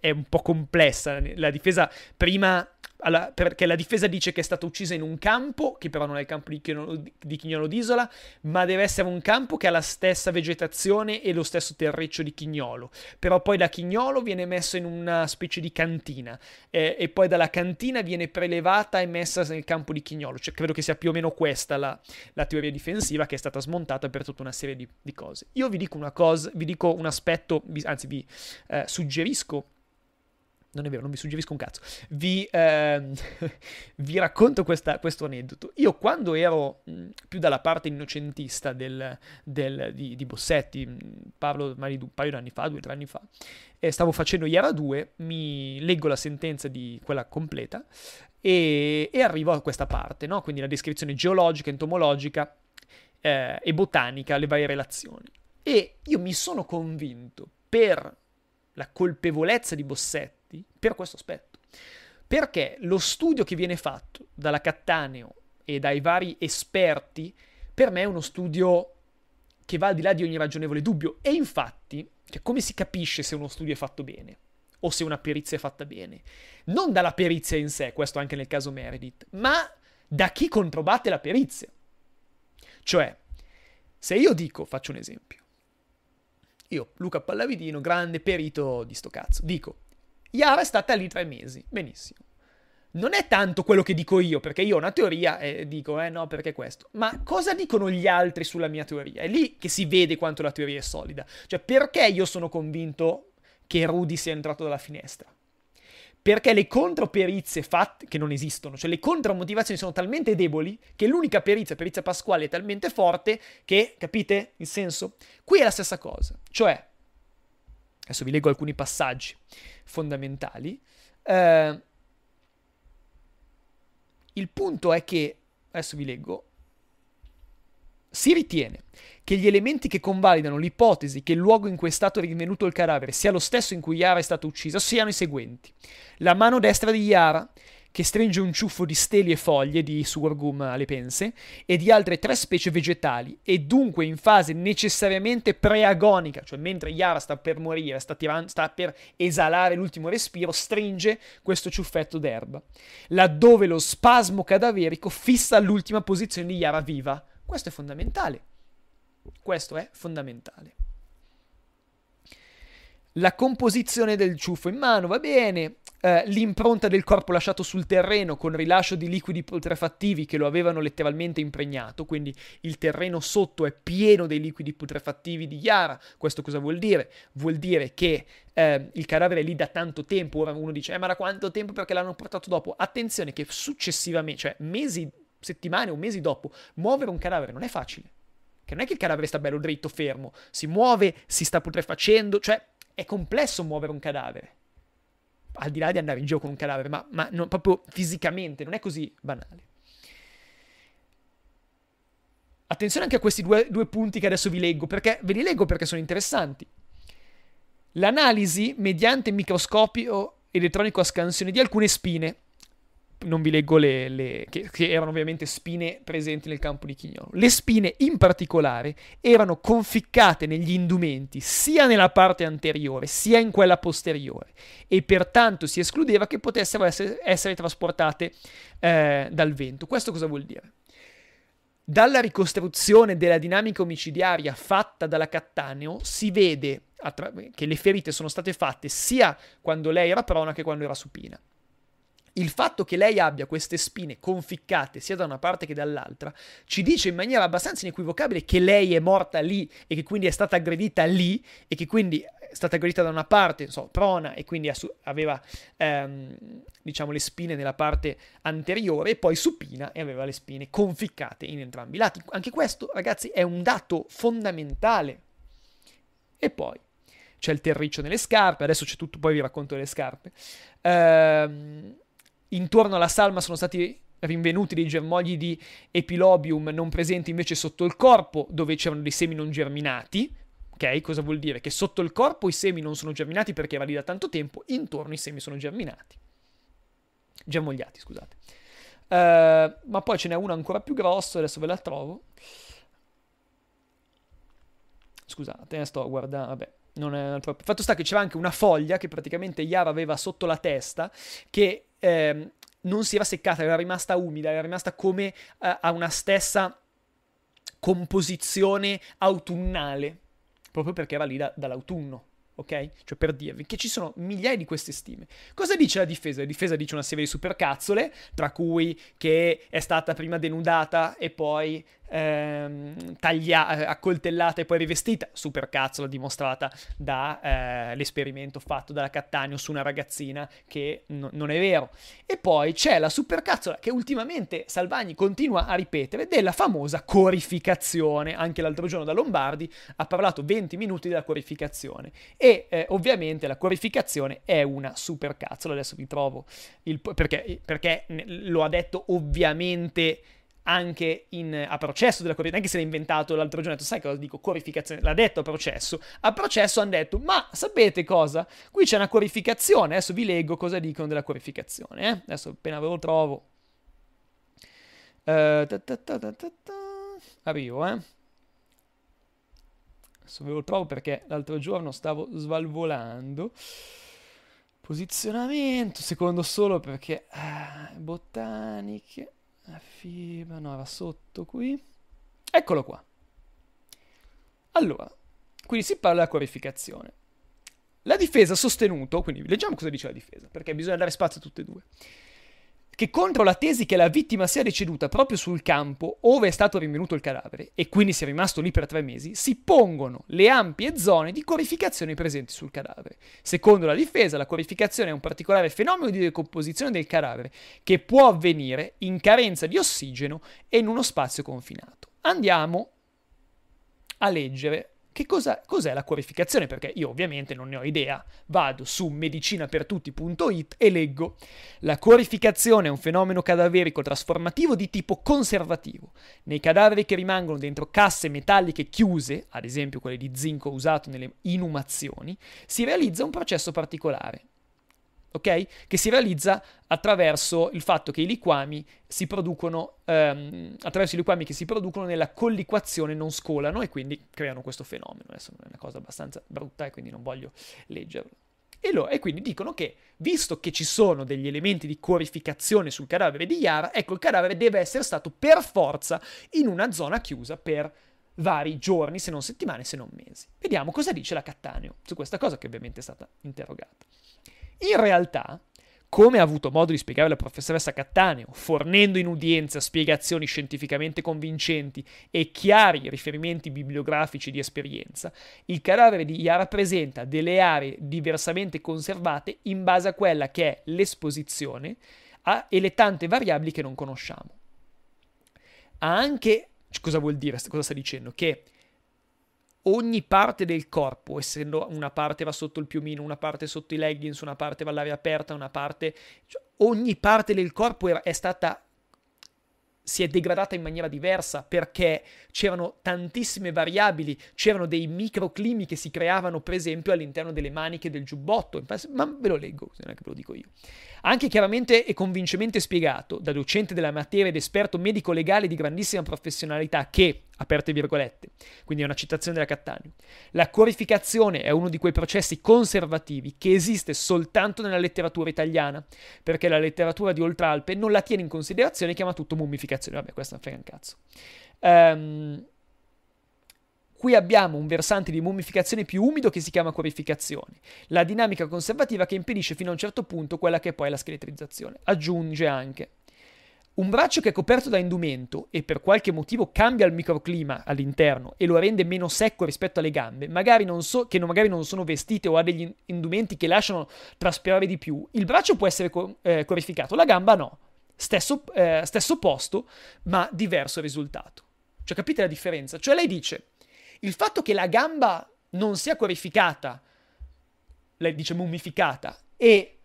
è un po' complessa. La difesa prima alla, perché la difesa dice che è stata uccisa in un campo, che però non è il campo di Chignolo, di Chignolo d'Isola, ma deve essere un campo che ha la stessa vegetazione e lo stesso terriccio di Chignolo. Però poi da Chignolo viene messo in una specie di cantina eh, e poi dalla cantina viene prelevata e messa nel campo di Chignolo. Cioè, credo che sia più o meno questa la, la teoria difensiva che è stata smontata per tutta una serie di, di, cose. Io vi dico una cosa, vi dico un aspetto, anzi vi eh, suggerisco non è vero, non vi suggerisco un cazzo. Vi, ehm, vi racconto questa, questo aneddoto. Io quando ero mh, più dalla parte innocentista del, del, di, di, Bossetti, parlo di un paio di anni fa, due o tre anni fa, e stavo facendo Iara 2, mi leggo la sentenza di quella completa e, e arrivo a questa parte, no? quindi la descrizione geologica, entomologica eh, e botanica, le varie relazioni. E io mi sono convinto per la colpevolezza di Bossetti, aspetti per questo aspetto. Perché lo studio che viene fatto dalla Cattaneo e dai vari esperti, per me è uno studio che va al di là di ogni ragionevole dubbio. E infatti, cioè, come si capisce se uno studio è fatto bene? O se una perizia è fatta bene? Non dalla perizia in sé, questo anche nel caso Meredith, ma da chi controbatte la perizia. Cioè, se io dico, faccio un esempio, io, Luca Pallavidino, grande perito di sto cazzo, dico, Yara è stata lì tre mesi. Benissimo. Non è tanto quello che dico io, perché io ho una teoria e dico, eh no, perché questo. Ma cosa dicono gli altri sulla mia teoria? È lì che si vede quanto la teoria è solida. Cioè, perché io sono convinto che Rudy sia entrato dalla finestra? Perché le controperizie fatte, che non esistono, cioè le contromotivazioni sono talmente deboli che l'unica perizia, perizia pasquale, è talmente forte che, capite il senso? Qui è la stessa cosa. Cioè, adesso vi leggo alcuni passaggi fondamentali. Eh, il punto è che, adesso vi leggo, si ritiene che gli elementi che convalidano l'ipotesi che il luogo in cui è stato rinvenuto il cadavere sia lo stesso in cui Yara è stata uccisa siano i seguenti. La mano destra di Yara che stringe un ciuffo di steli e foglie di Surgum alle pense e di altre tre specie vegetali e dunque in fase necessariamente preagonica, cioè mentre Yara sta per morire, sta, tirando, sta per esalare l'ultimo respiro, stringe questo ciuffetto d'erba, laddove lo spasmo cadaverico fissa l'ultima posizione di Yara viva. Questo è fondamentale. Questo è fondamentale. La composizione del ciuffo in mano va bene, eh, l'impronta del corpo lasciato sul terreno con rilascio di liquidi putrefattivi che lo avevano letteralmente impregnato, quindi il terreno sotto è pieno dei liquidi putrefattivi di Yara. Questo cosa vuol dire? Vuol dire che eh, il cadavere è lì da tanto tempo. Ora uno dice, eh, ma da quanto tempo perché l'hanno portato dopo? Attenzione che successivamente, cioè mesi, settimane o mesi dopo, muovere un cadavere non è facile. Che non è che il cadavere sta bello dritto, fermo, si muove, si sta putrefacendo, cioè è complesso muovere un cadavere al di là di andare in giro con un cadavere, ma, ma non, proprio fisicamente, non è così banale. Attenzione anche a questi due, due punti che adesso vi leggo, perché ve li leggo perché sono interessanti. L'analisi mediante microscopio elettronico a scansione di alcune spine non vi leggo le, le che, che, erano ovviamente spine presenti nel campo di Chignolo. Le spine in particolare erano conficcate negli indumenti sia nella parte anteriore sia in quella posteriore e pertanto si escludeva che potessero essere, essere trasportate eh, dal vento. Questo cosa vuol dire? Dalla ricostruzione della dinamica omicidiaria fatta dalla Cattaneo si vede attra- che le ferite sono state fatte sia quando lei era prona che quando era supina il fatto che lei abbia queste spine conficcate sia da una parte che dall'altra ci dice in maniera abbastanza inequivocabile che lei è morta lì e che quindi è stata aggredita lì e che quindi è stata aggredita da una parte, so, prona e quindi aveva ehm, diciamo le spine nella parte anteriore e poi supina e aveva le spine conficcate in entrambi i lati. Anche questo, ragazzi, è un dato fondamentale. E poi c'è il terriccio nelle scarpe, adesso c'è tutto, poi vi racconto le scarpe. Ehm Intorno alla salma sono stati rinvenuti dei germogli di epilobium non presenti invece sotto il corpo, dove c'erano dei semi non germinati. Ok, cosa vuol dire? Che sotto il corpo i semi non sono germinati perché era lì da tanto tempo, intorno i semi sono germinati. Germogliati, scusate. Uh, ma poi ce n'è uno ancora più grosso, adesso ve la trovo. Scusate, eh, sto guardando, vabbè. Non è troppo. Fatto sta che c'era anche una foglia che praticamente Yara aveva sotto la testa che eh, non si era seccata, era rimasta umida, era rimasta come eh, a una stessa composizione autunnale, proprio perché era lì da, dall'autunno ok? Cioè per dirvi che ci sono migliaia di queste stime. Cosa dice la difesa? La difesa dice una serie di supercazzole, tra cui che è stata prima denudata e poi ehm, tagliata, accoltellata e poi rivestita, supercazzola dimostrata dall'esperimento eh, fatto dalla Cattaneo su una ragazzina che n- non è vero. E poi c'è la supercazzola che ultimamente Salvagni continua a ripetere della famosa corificazione. Anche l'altro giorno da Lombardi ha parlato 20 minuti della corificazione. E eh, ovviamente la corificazione è una super cazzola. Adesso vi trovo il perché, perché lo ha detto ovviamente anche in, a processo della corificazione, anche se l'ha inventato l'altro giorno, sai cosa dico? Corificazione, l'ha detto a processo. A processo hanno detto, ma sapete cosa? Qui c'è una corificazione, adesso vi leggo cosa dicono della corificazione, eh? adesso appena ve lo trovo. Ta Arrivo, eh. Adesso ve lo trovo perché l'altro giorno stavo svalvolando. Posizionamento, secondo solo perché... Ah, botaniche, fibra, no, era sotto qui. Eccolo qua. Allora, quindi si parla della qualificazione. La difesa ha sostenuto, quindi leggiamo cosa dice la difesa, perché bisogna dare spazio a tutte e due che contro la tesi che la vittima sia deceduta proprio sul campo ove è stato rinvenuto il cadavere e quindi sia rimasto lì per tre mesi, si pongono le ampie zone di corificazione presenti sul cadavere. Secondo la difesa, la corificazione è un particolare fenomeno di decomposizione del cadavere che può avvenire in carenza di ossigeno e in uno spazio confinato. Andiamo a leggere che cosa, cos'è la qualificazione? Perché io ovviamente non ne ho idea. Vado su medicinapertutti.it e leggo. La qualificazione è un fenomeno cadaverico trasformativo di tipo conservativo. Nei cadaveri che rimangono dentro casse metalliche chiuse, ad esempio quelle di zinco usato nelle inumazioni, si realizza un processo particolare ok? Che si realizza attraverso il fatto che i liquami si producono, ehm, attraverso i liquami che si producono nella colliquazione non scolano e quindi creano questo fenomeno. Adesso è una cosa abbastanza brutta e quindi non voglio leggerlo. E, lo, e quindi dicono che, visto che ci sono degli elementi di corificazione sul cadavere di Yara, ecco, il cadavere deve essere stato per forza in una zona chiusa per vari giorni, se non settimane, se non mesi. Vediamo cosa dice la Cattaneo su questa cosa che ovviamente è stata interrogata. In realtà, come ha avuto modo di spiegare la professoressa Cattaneo, fornendo in udienza spiegazioni scientificamente convincenti e chiari riferimenti bibliografici di esperienza, il cadavere di Yara presenta delle aree diversamente conservate in base a quella che è l'esposizione a, e le tante variabili che non conosciamo. Ha anche, cosa vuol dire, cosa sta dicendo? Che ogni parte del corpo, essendo una parte va sotto il piumino, una parte sotto i leggings, una parte va all'aria aperta, una parte... Cioè, ogni parte del corpo è stata si è degradata in maniera diversa perché c'erano tantissime variabili, c'erano dei microclimi che si creavano per esempio all'interno delle maniche del giubbotto, ma ve lo leggo, non è che ve lo dico io. Anche chiaramente e convincemente spiegato da docente della materia ed esperto medico legale di grandissima professionalità che, aperte virgolette, quindi è una citazione della Cattaneo, la corificazione è uno di quei processi conservativi che esiste soltanto nella letteratura italiana, perché la letteratura di Oltralpe non la tiene in considerazione e chiama tutto mummificazione. Vabbè, questo non frega un cazzo. Um, Qui abbiamo un versante di mummificazione più umido che si chiama corificazione, la dinamica conservativa che impedisce fino a un certo punto quella che è poi la scheletrizzazione. Aggiunge anche un braccio che è coperto da indumento e per qualche motivo cambia il microclima all'interno e lo rende meno secco rispetto alle gambe, magari so, che non, magari non sono vestite o ha degli indumenti che lasciano traspirare di più, il braccio può essere co- eh, corificato, la gamba no. Stesso, eh, stesso posto, ma diverso risultato. Cioè capite la differenza? Cioè lei dice il fatto che la gamba non sia corificata, lei dice mummificata, e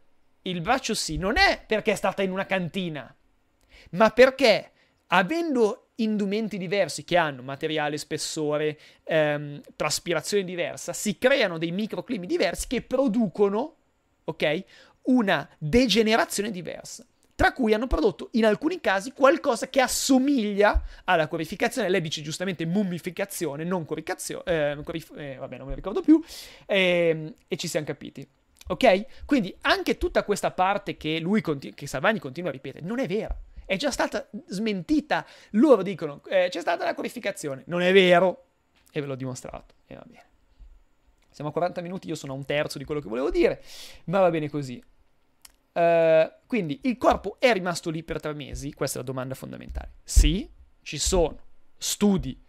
il braccio sì, non è perché è stata in una cantina, ma perché avendo indumenti diversi che hanno materiale, spessore, ehm, traspirazione diversa, si creano dei microclimi diversi che producono, ok, una degenerazione diversa tra cui hanno prodotto in alcuni casi qualcosa che assomiglia alla corificazione, lei dice giustamente mummificazione, non corificazione, eh, corif- eh, vabbè non me lo ricordo più, eh, e ci siamo capiti. Ok? Quindi anche tutta questa parte che lui, continu- che Salvani continua a ripetere, non è vera. È già stata smentita. Loro dicono eh, c'è stata la corificazione. Non è vero. E ve l'ho dimostrato. E va bene. Siamo a 40 minuti, io sono a un terzo di quello che volevo dire, ma va bene così. Uh, quindi il corpo è rimasto lì per tre mesi? Questa è la domanda fondamentale. Sì, ci sono studi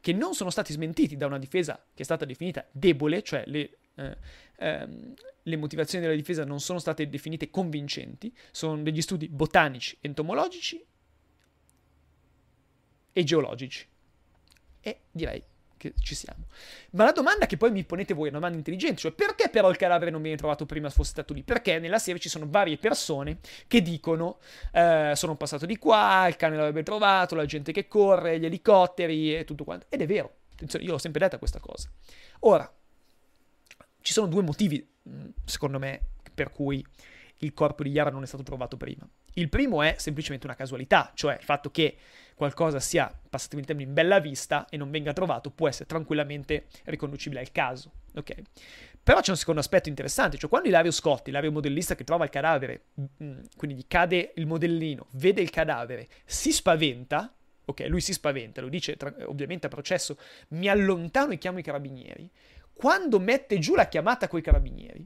che non sono stati smentiti da una difesa che è stata definita debole, cioè le, eh, ehm, le motivazioni della difesa non sono state definite convincenti, sono degli studi botanici, entomologici e geologici. E direi che ci siamo. Ma la domanda che poi mi ponete voi è una domanda intelligente, cioè perché però il cadavere non viene trovato prima fosse stato lì? Perché nella serie ci sono varie persone che dicono eh, sono passato di qua, il cane l'avrebbe trovato, la gente che corre, gli elicotteri e tutto quanto. Ed è vero, attenzione, io l'ho sempre detta questa cosa. Ora, ci sono due motivi, secondo me, per cui il corpo di Yara non è stato trovato prima. Il primo è semplicemente una casualità, cioè il fatto che qualcosa sia, passatemi il termine, in bella vista e non venga trovato può essere tranquillamente riconducibile al caso. Ok? Però c'è un secondo aspetto interessante, cioè quando Ilario Scotti, l'aereo modellista che trova il cadavere, quindi gli cade il modellino, vede il cadavere, si spaventa, ok, lui si spaventa, lo dice ovviamente a processo, mi allontano e chiamo i carabinieri, quando mette giù la chiamata coi carabinieri,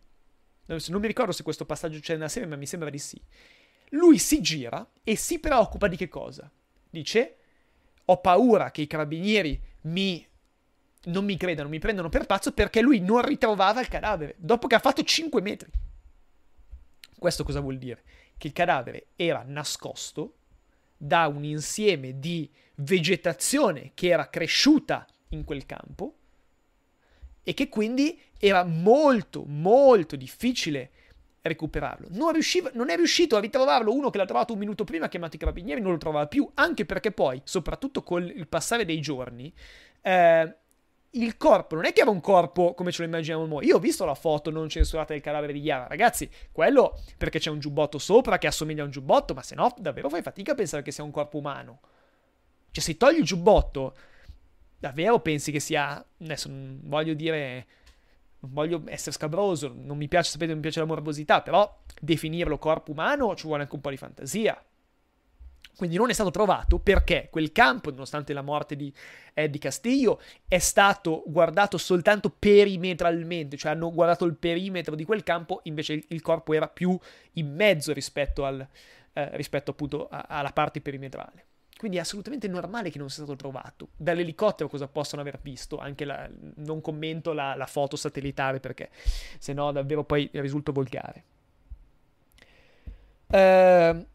non mi ricordo se questo passaggio c'è nella serie, ma mi sembra di sì, lui si gira e si preoccupa di che cosa? Dice, ho paura che i carabinieri mi non mi credano, mi prendono per pazzo perché lui non ritrovava il cadavere dopo che ha fatto 5 metri. Questo cosa vuol dire? Che il cadavere era nascosto da un insieme di vegetazione che era cresciuta in quel campo e che quindi era molto molto difficile recuperarlo. Non, riusciva, non, è riuscito a ritrovarlo uno che l'ha trovato un minuto prima, chiamato i carabinieri, non lo trovava più, anche perché poi, soprattutto con il passare dei giorni, eh, il corpo non è che era un corpo come ce lo immaginiamo noi. Io ho visto la foto non censurata del cadavere di Yara. Ragazzi, quello perché c'è un giubbotto sopra che assomiglia a un giubbotto, ma se no davvero fai fatica a pensare che sia un corpo umano. Cioè, se togli il giubbotto, davvero pensi che sia... Adesso voglio dire non voglio essere scabroso, non mi piace, sapete, non mi piace la morbosità, però definirlo corpo umano ci vuole anche un po' di fantasia. Quindi non è stato trovato perché quel campo, nonostante la morte di Eddie Castillo, è stato guardato soltanto perimetralmente, cioè hanno guardato il perimetro di quel campo, invece il corpo era più in mezzo rispetto, al, eh, rispetto appunto a, alla parte perimetrale. Quindi è assolutamente normale che non sia stato trovato. Dall'elicottero cosa possono aver visto? Anche la, non commento la, la, foto satellitare perché se no davvero poi risulto volgare. Uh,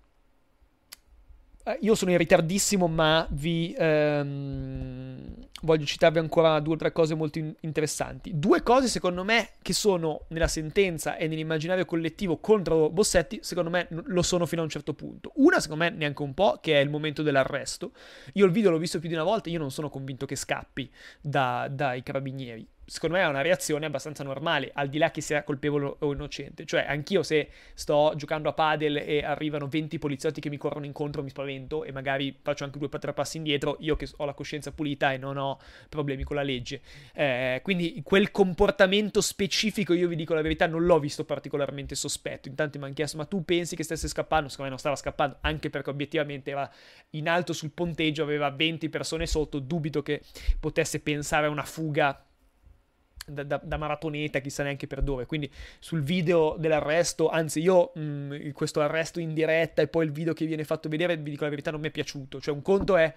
io sono in ritardissimo, ma vi, um, voglio citarvi ancora due o tre cose molto in- interessanti. Due cose, secondo me, che sono nella sentenza e nell'immaginario collettivo contro Bossetti, secondo me lo sono fino a un certo punto. Una, secondo me, neanche un po', che è il momento dell'arresto. Io il video l'ho visto più di una volta, io non sono convinto che scappi da, dai carabinieri secondo me è una reazione abbastanza normale, al di là che sia colpevole o innocente. Cioè, anch'io se sto giocando a padel e arrivano 20 poliziotti che mi corrono incontro, mi spavento e magari faccio anche due o tre passi indietro, io che ho la coscienza pulita e non ho problemi con la legge. Eh, quindi quel comportamento specifico, io vi dico la verità, non l'ho visto particolarmente sospetto. Intanto mi hanno chiesto, ma tu pensi che stesse scappando? Secondo me non stava scappando, anche perché obiettivamente era in alto sul ponteggio, aveva 20 persone sotto, dubito che potesse pensare a una fuga da, da, da, maratoneta, chissà neanche per dove. Quindi sul video dell'arresto, anzi io mh, mm, questo arresto in diretta e poi il video che viene fatto vedere, vi dico la verità, non mi è piaciuto. Cioè un conto è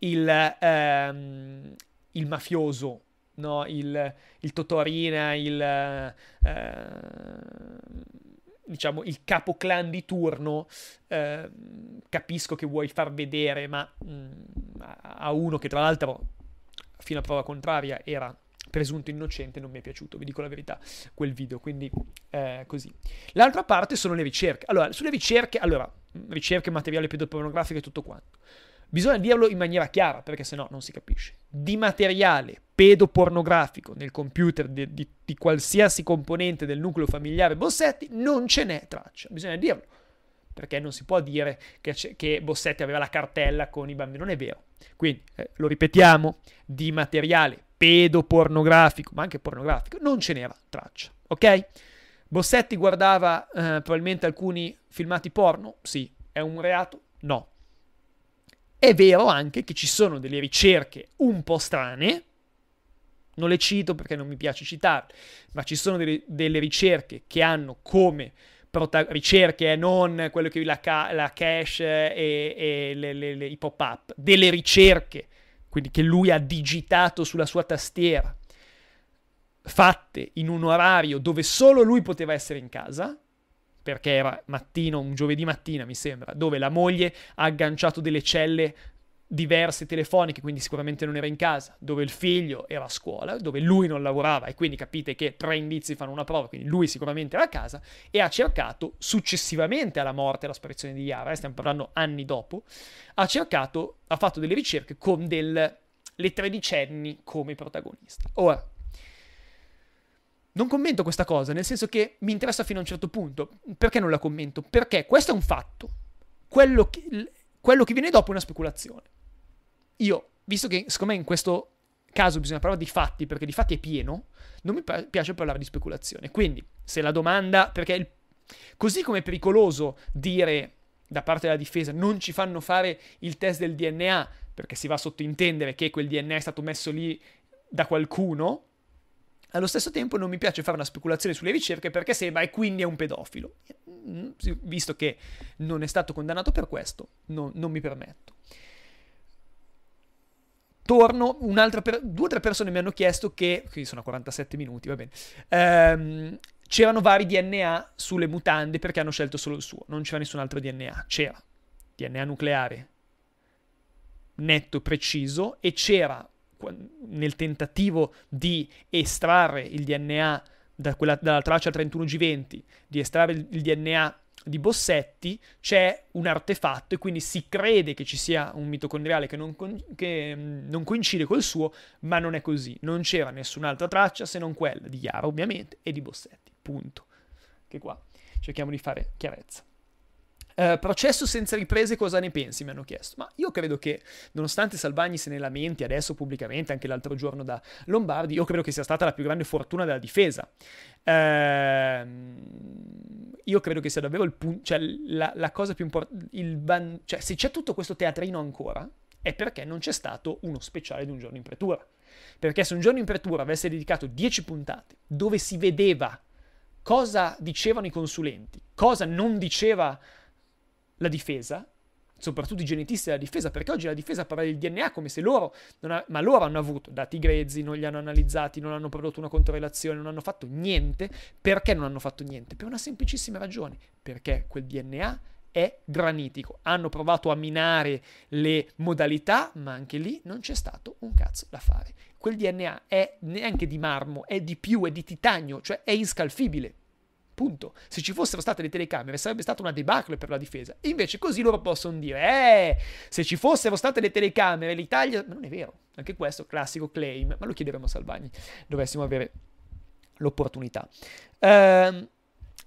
il, ehm, il mafioso, no? il, il Totorina, il... Eh, diciamo, il capo clan di turno, eh, capisco che vuoi far vedere, ma mh, mm, a uno che tra l'altro, fino a prova contraria, era presunto innocente non mi è piaciuto, vi dico la verità, quel video, quindi eh, così. L'altra parte sono le ricerche. Allora, sulle ricerche, allora, ricerche, materiale pedopornografico e tutto quanto. Bisogna dirlo in maniera chiara, perché sennò non si capisce. Di materiale pedopornografico nel computer di, di, di qualsiasi componente del nucleo familiare Bossetti non ce n'è traccia, bisogna dirlo perché non si può dire che, che, Bossetti aveva la cartella con i bambini, non è vero. Quindi, eh, lo ripetiamo, di materiale pedopornografico, ma anche pornografico, non ce n'era traccia, ok? Bossetti guardava eh, probabilmente alcuni filmati porno? Sì. È un reato? No. È vero anche che ci sono delle ricerche un po' strane, non le cito perché non mi piace citarle, ma ci sono delle, delle ricerche che hanno come prota- ricerche, eh, non quello che la, ca- la cache e, e le, le, i pop-up, delle ricerche quindi che lui ha digitato sulla sua tastiera, fatte in un orario dove solo lui poteva essere in casa, perché era mattino, un giovedì mattina mi sembra, dove la moglie ha agganciato delle celle diverse telefoniche, quindi sicuramente non era in casa, dove il figlio era a scuola, dove lui non lavorava e quindi capite che tre indizi fanno una prova, quindi lui sicuramente era a casa e ha cercato successivamente alla morte, alla sparizione di Yara, eh, stiamo parlando anni dopo, ha cercato, ha fatto delle ricerche con del, le tredicenni come protagonista. Ora, non commento questa cosa, nel senso che mi interessa fino a un certo punto. Perché non la commento? Perché questo è un fatto. Quello che, quello che viene dopo è una speculazione. Io, visto che secondo me in questo caso bisogna parlare di fatti, perché di fatti è pieno, non mi piace parlare di speculazione. Quindi, se la domanda, perché il, così come è pericoloso dire da parte della difesa non ci fanno fare il test del DNA, perché si va a sottointendere che quel DNA è stato messo lì da qualcuno, allo stesso tempo non mi piace fare una speculazione sulle ricerche perché sembra e quindi è un pedofilo. Visto che non è stato condannato per questo, no, non mi permetto torno, per, due o tre persone mi hanno chiesto che, qui sono a 47 minuti, va bene, ehm, c'erano vari DNA sulle mutande perché hanno scelto solo il suo, non c'era nessun altro DNA, c'era DNA nucleare netto, preciso e c'era nel tentativo di estrarre il DNA da quella, dalla traccia 31G20, di estrarre il, il DNA di Bossetti c'è un artefatto e quindi si crede che ci sia un mitocondriale che non, che mm, non coincide col suo, ma non è così. Non c'era nessun'altra traccia se non quella di Yara, ovviamente, e di Bossetti. Punto. Che qua cerchiamo di fare chiarezza. Uh, processo senza riprese, cosa ne pensi? Mi hanno chiesto. Ma io credo che, nonostante Salvagni se ne lamenti adesso pubblicamente, anche l'altro giorno da Lombardi, io credo che sia stata la più grande fortuna della difesa. Uh, io credo che sia davvero il punto, cioè la, la, cosa più importante, ban- cioè se c'è tutto questo teatrino ancora, è perché non c'è stato uno speciale di un giorno in pretura. Perché se un giorno in pretura avesse dedicato 10 puntate dove si vedeva cosa dicevano i consulenti, cosa non diceva la difesa, soprattutto i genetisti della difesa, perché oggi la difesa parla del DNA come se loro, ha, ma loro hanno avuto dati grezzi, non li hanno analizzati, non hanno prodotto una controrelazione, non hanno fatto niente. Perché non hanno fatto niente? Per una semplicissima ragione, perché quel DNA è granitico. Hanno provato a minare le modalità, ma anche lì non c'è stato un cazzo da fare. Quel DNA è neanche di marmo, è di più, è di titanio, cioè è inscalfibile. Punto. Se ci fossero state le telecamere sarebbe stata una debacle per la difesa. Invece così loro possono dire, eh, se ci fossero state le telecamere l'Italia... Ma non è vero. Anche questo classico claim, ma lo chiederemo a Salvagni, dovessimo avere l'opportunità. Uh,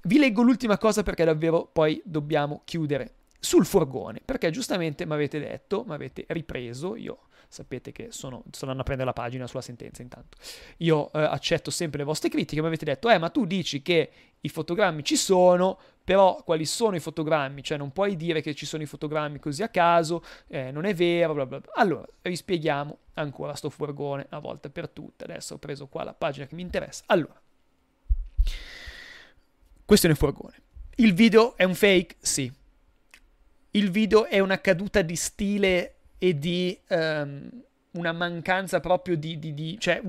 vi leggo l'ultima cosa perché davvero poi dobbiamo chiudere. Sul furgone, perché giustamente mi avete detto, mi avete ripreso, io sapete che sono, andando a prendere la pagina sulla sentenza intanto. Io eh, accetto sempre le vostre critiche, mi avete detto, eh ma tu dici che i fotogrammi ci sono, però quali sono i fotogrammi? Cioè non puoi dire che ci sono i fotogrammi così a caso, eh, non è vero, bla bla bla. Allora, rispieghiamo ancora sto furgone una volta per tutte. Adesso ho preso qua la pagina che mi interessa. Allora, questo è un furgone. Il video è un fake? Sì. Il video è una caduta di stile e di um, una mancanza proprio di, di, di cioè,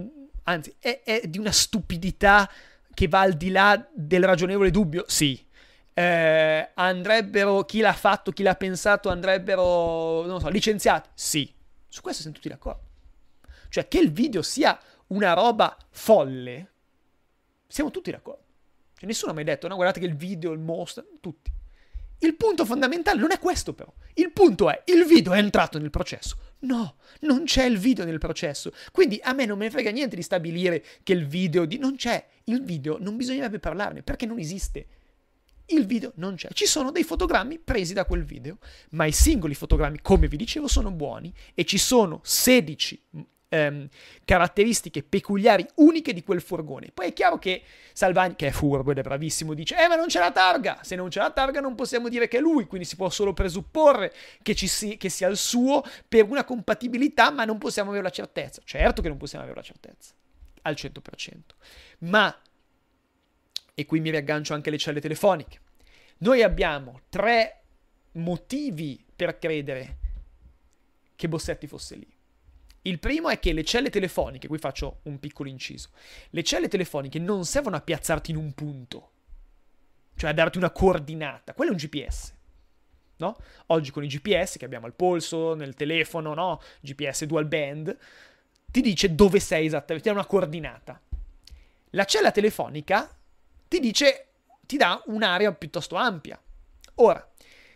anzi, è, è, di una stupidità che va al di là del ragionevole dubbio? Sì. Eh, andrebbero, chi l'ha fatto, chi l'ha pensato, andrebbero, non so, licenziati? Sì. Su questo siamo tutti d'accordo. Cioè, che il video sia una roba folle, siamo tutti d'accordo. Cioè, nessuno ha mai detto, no, guardate che il video, il mostro, tutti. Il punto fondamentale non è questo però. Il punto è, il video è entrato nel processo. No, non c'è il video nel processo. Quindi a me non me ne frega niente di stabilire che il video di... Non c'è. Il video non bisognerebbe parlarne perché non esiste. Il video non c'è. Ci sono dei fotogrammi presi da quel video, ma i singoli fotogrammi, come vi dicevo, sono buoni e ci sono 16 ehm, caratteristiche peculiari, uniche di quel furgone. Poi è chiaro che Salvani, che è furbo ed è bravissimo, dice: Eh, ma non c'è la targa. Se non c'è la targa, non possiamo dire che è lui. Quindi si può solo presupporre che, si, che sia il suo per una compatibilità, ma non possiamo avere la certezza. Certo che non possiamo avere la certezza al 100%. Ma, e qui mi riaggancio anche alle celle telefoniche, noi abbiamo tre motivi per credere che Bossetti fosse lì. Il primo è che le celle telefoniche, qui faccio un piccolo inciso, le celle telefoniche non servono a piazzarti in un punto, cioè a darti una coordinata, quello è un GPS. No? Oggi con i GPS che abbiamo al polso, nel telefono, no? GPS dual band, ti dice dove sei esattamente, ti dà una coordinata. La cella telefonica ti dice, ti dà un'area piuttosto ampia. Ora,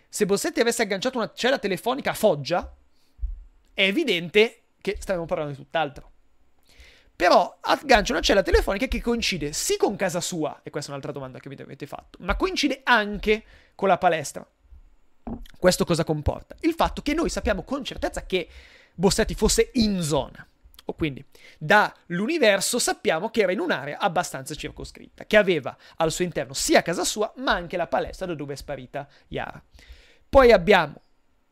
se Bossetti avesse agganciato una cella telefonica a Foggia, è evidente che stavamo parlando di tutt'altro. Però aggancia una cella telefonica che coincide sì con casa sua, e questa è un'altra domanda che mi avete fatto, ma coincide anche con la palestra. Questo cosa comporta? Il fatto che noi sappiamo con certezza che Bossetti fosse in zona. O quindi dall'universo sappiamo che era in un'area abbastanza circoscritta, che aveva al suo interno sia casa sua, ma anche la palestra da dove è sparita Yara. Poi abbiamo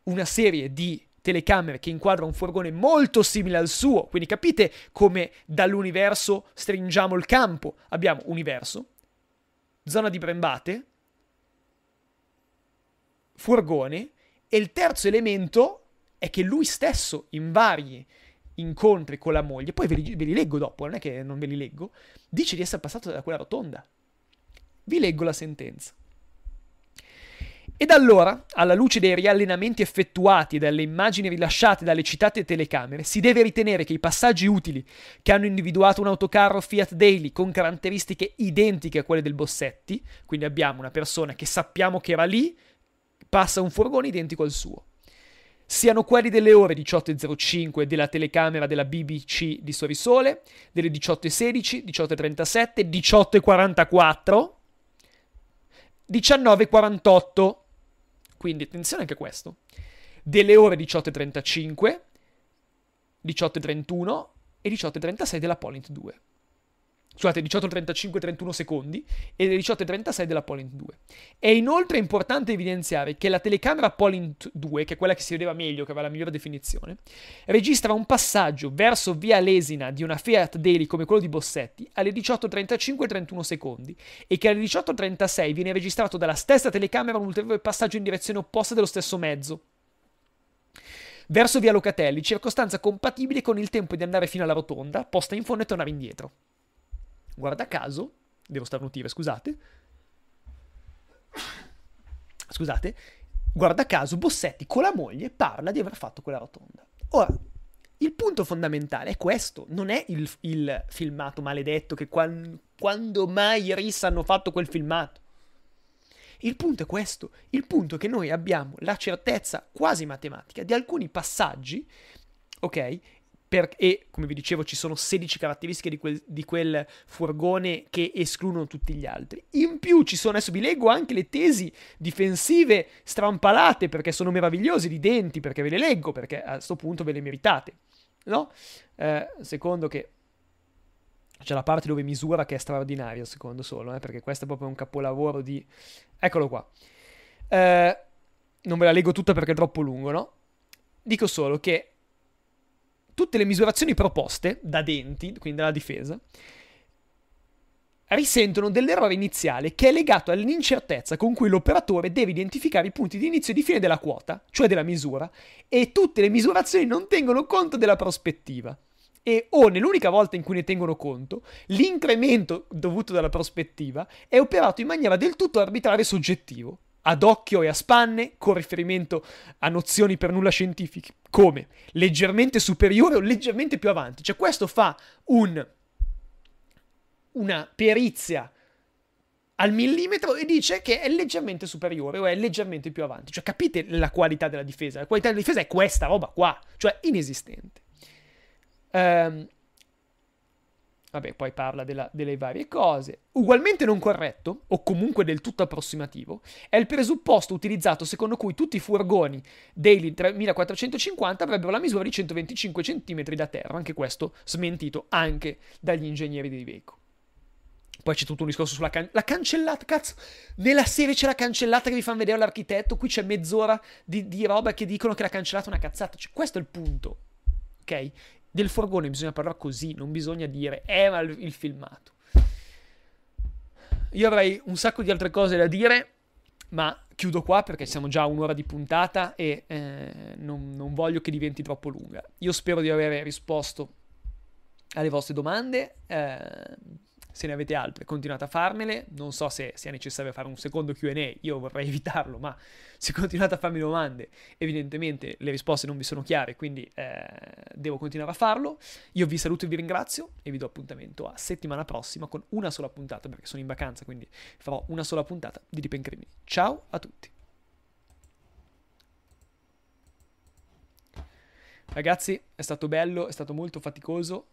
una serie di telecamere che inquadra un furgone molto simile al suo, quindi capite come dall'universo stringiamo il campo. Abbiamo universo, zona di Brembate, furgone e il terzo elemento è che lui stesso in vari incontri con la moglie, poi ve li, ve li leggo dopo, non è che non ve li leggo, dice di essere passato da quella rotonda. Vi leggo la sentenza. Ed allora, alla luce dei riallenamenti effettuati e dalle immagini rilasciate dalle citate telecamere, si deve ritenere che i passaggi utili che hanno individuato un autocarro Fiat Daily con caratteristiche identiche a quelle del Bossetti, quindi abbiamo una persona che sappiamo che era lì, passa un furgone identico al suo, siano quelli delle ore 18.05 della telecamera della BBC di Sorisole, delle 18.16, 18.37, 18.44, 19.48 quindi attenzione anche a questo. Delle ore 18.35, 18.31 e 18.36 della Polint 2 scusate, 18.35 31 secondi e le 18.36 della Polint 2. È inoltre importante evidenziare che la telecamera Polint 2, che è quella che si vedeva meglio, che aveva la migliore definizione, registra un passaggio verso via Lesina di una Fiat Daily come quello di Bossetti alle 18.35 31 secondi e che alle 18.36 viene registrato dalla stessa telecamera un ulteriore passaggio in direzione opposta dello stesso mezzo verso via Locatelli, circostanza compatibile con il tempo di andare fino alla rotonda, posta in fondo e tornare indietro. Guarda caso, devo starnutire, scusate. Scusate, guarda caso, Bossetti con la moglie parla di aver fatto quella rotonda. Ora, il punto fondamentale è questo, non è il, il filmato maledetto che quando, quando mai i RIS hanno fatto quel filmato. Il punto è questo, il punto è che noi abbiamo la certezza quasi matematica di alcuni passaggi, ok? Per, e come vi dicevo ci sono 16 caratteristiche di quel, di quel, furgone che escludono tutti gli altri. In più ci sono, adesso vi leggo anche le tesi difensive strampalate perché sono meravigliose di denti, perché ve le leggo, perché a questo punto ve le meritate no? Eh, secondo che c'è la parte dove misura che è straordinaria, secondo solo, eh, perché questo è proprio un capolavoro di... Eccolo qua. Eh, non ve la leggo tutta perché è troppo lungo, no? Dico solo che tutte le misurazioni proposte da denti, quindi dalla difesa, risentono dell'errore iniziale che è legato all'incertezza con cui l'operatore deve identificare i punti di inizio e di fine della quota, cioè della misura, e tutte le misurazioni non tengono conto della prospettiva. E o nell'unica volta in cui ne tengono conto, l'incremento dovuto dalla prospettiva è operato in maniera del tutto arbitraria e soggettivo, ad occhio e a spanne, con riferimento a nozioni per nulla scientifiche, come leggermente superiore o leggermente più avanti. Cioè questo fa un una perizia al millimetro e dice che è leggermente superiore o è leggermente più avanti. Cioè, capite la qualità della difesa? La qualità della difesa è questa roba qua, cioè inesistente. Um, vabbè, poi parla della, delle varie cose. Ugualmente non corretto, o comunque del tutto approssimativo, è il presupposto utilizzato secondo cui tutti i furgoni Daily 3450 avrebbero la misura di 125 cm da terra. Anche questo smentito anche dagli ingegneri di Iveco. Poi c'è tutto un discorso sulla can- la cancellata. Cazzo, nella serie c'è la cancellata che vi fanno vedere l'architetto. Qui c'è mezz'ora di, di roba che dicono che la cancellata una cazzata. Cioè, questo è il punto. Ok? Del furgone bisogna parlare così, non bisogna dire eh, ma il, il filmato. Io avrei un sacco di altre cose da dire, ma chiudo qua perché siamo già a un'ora di puntata e eh, non, non voglio che diventi troppo lunga. Io spero di aver risposto alle vostre domande. Eh, se ne avete altre, continuate a farmele. Non so se sia necessario fare un secondo QA, io vorrei evitarlo, ma se continuate a farmi domande, evidentemente le risposte non vi sono chiare, quindi eh, devo continuare a farlo. Io vi saluto e vi ringrazio e vi do appuntamento a settimana prossima con una sola puntata, perché sono in vacanza, quindi farò una sola puntata di Dipen Crimini. Ciao a tutti. Ragazzi, è stato bello, è stato molto faticoso,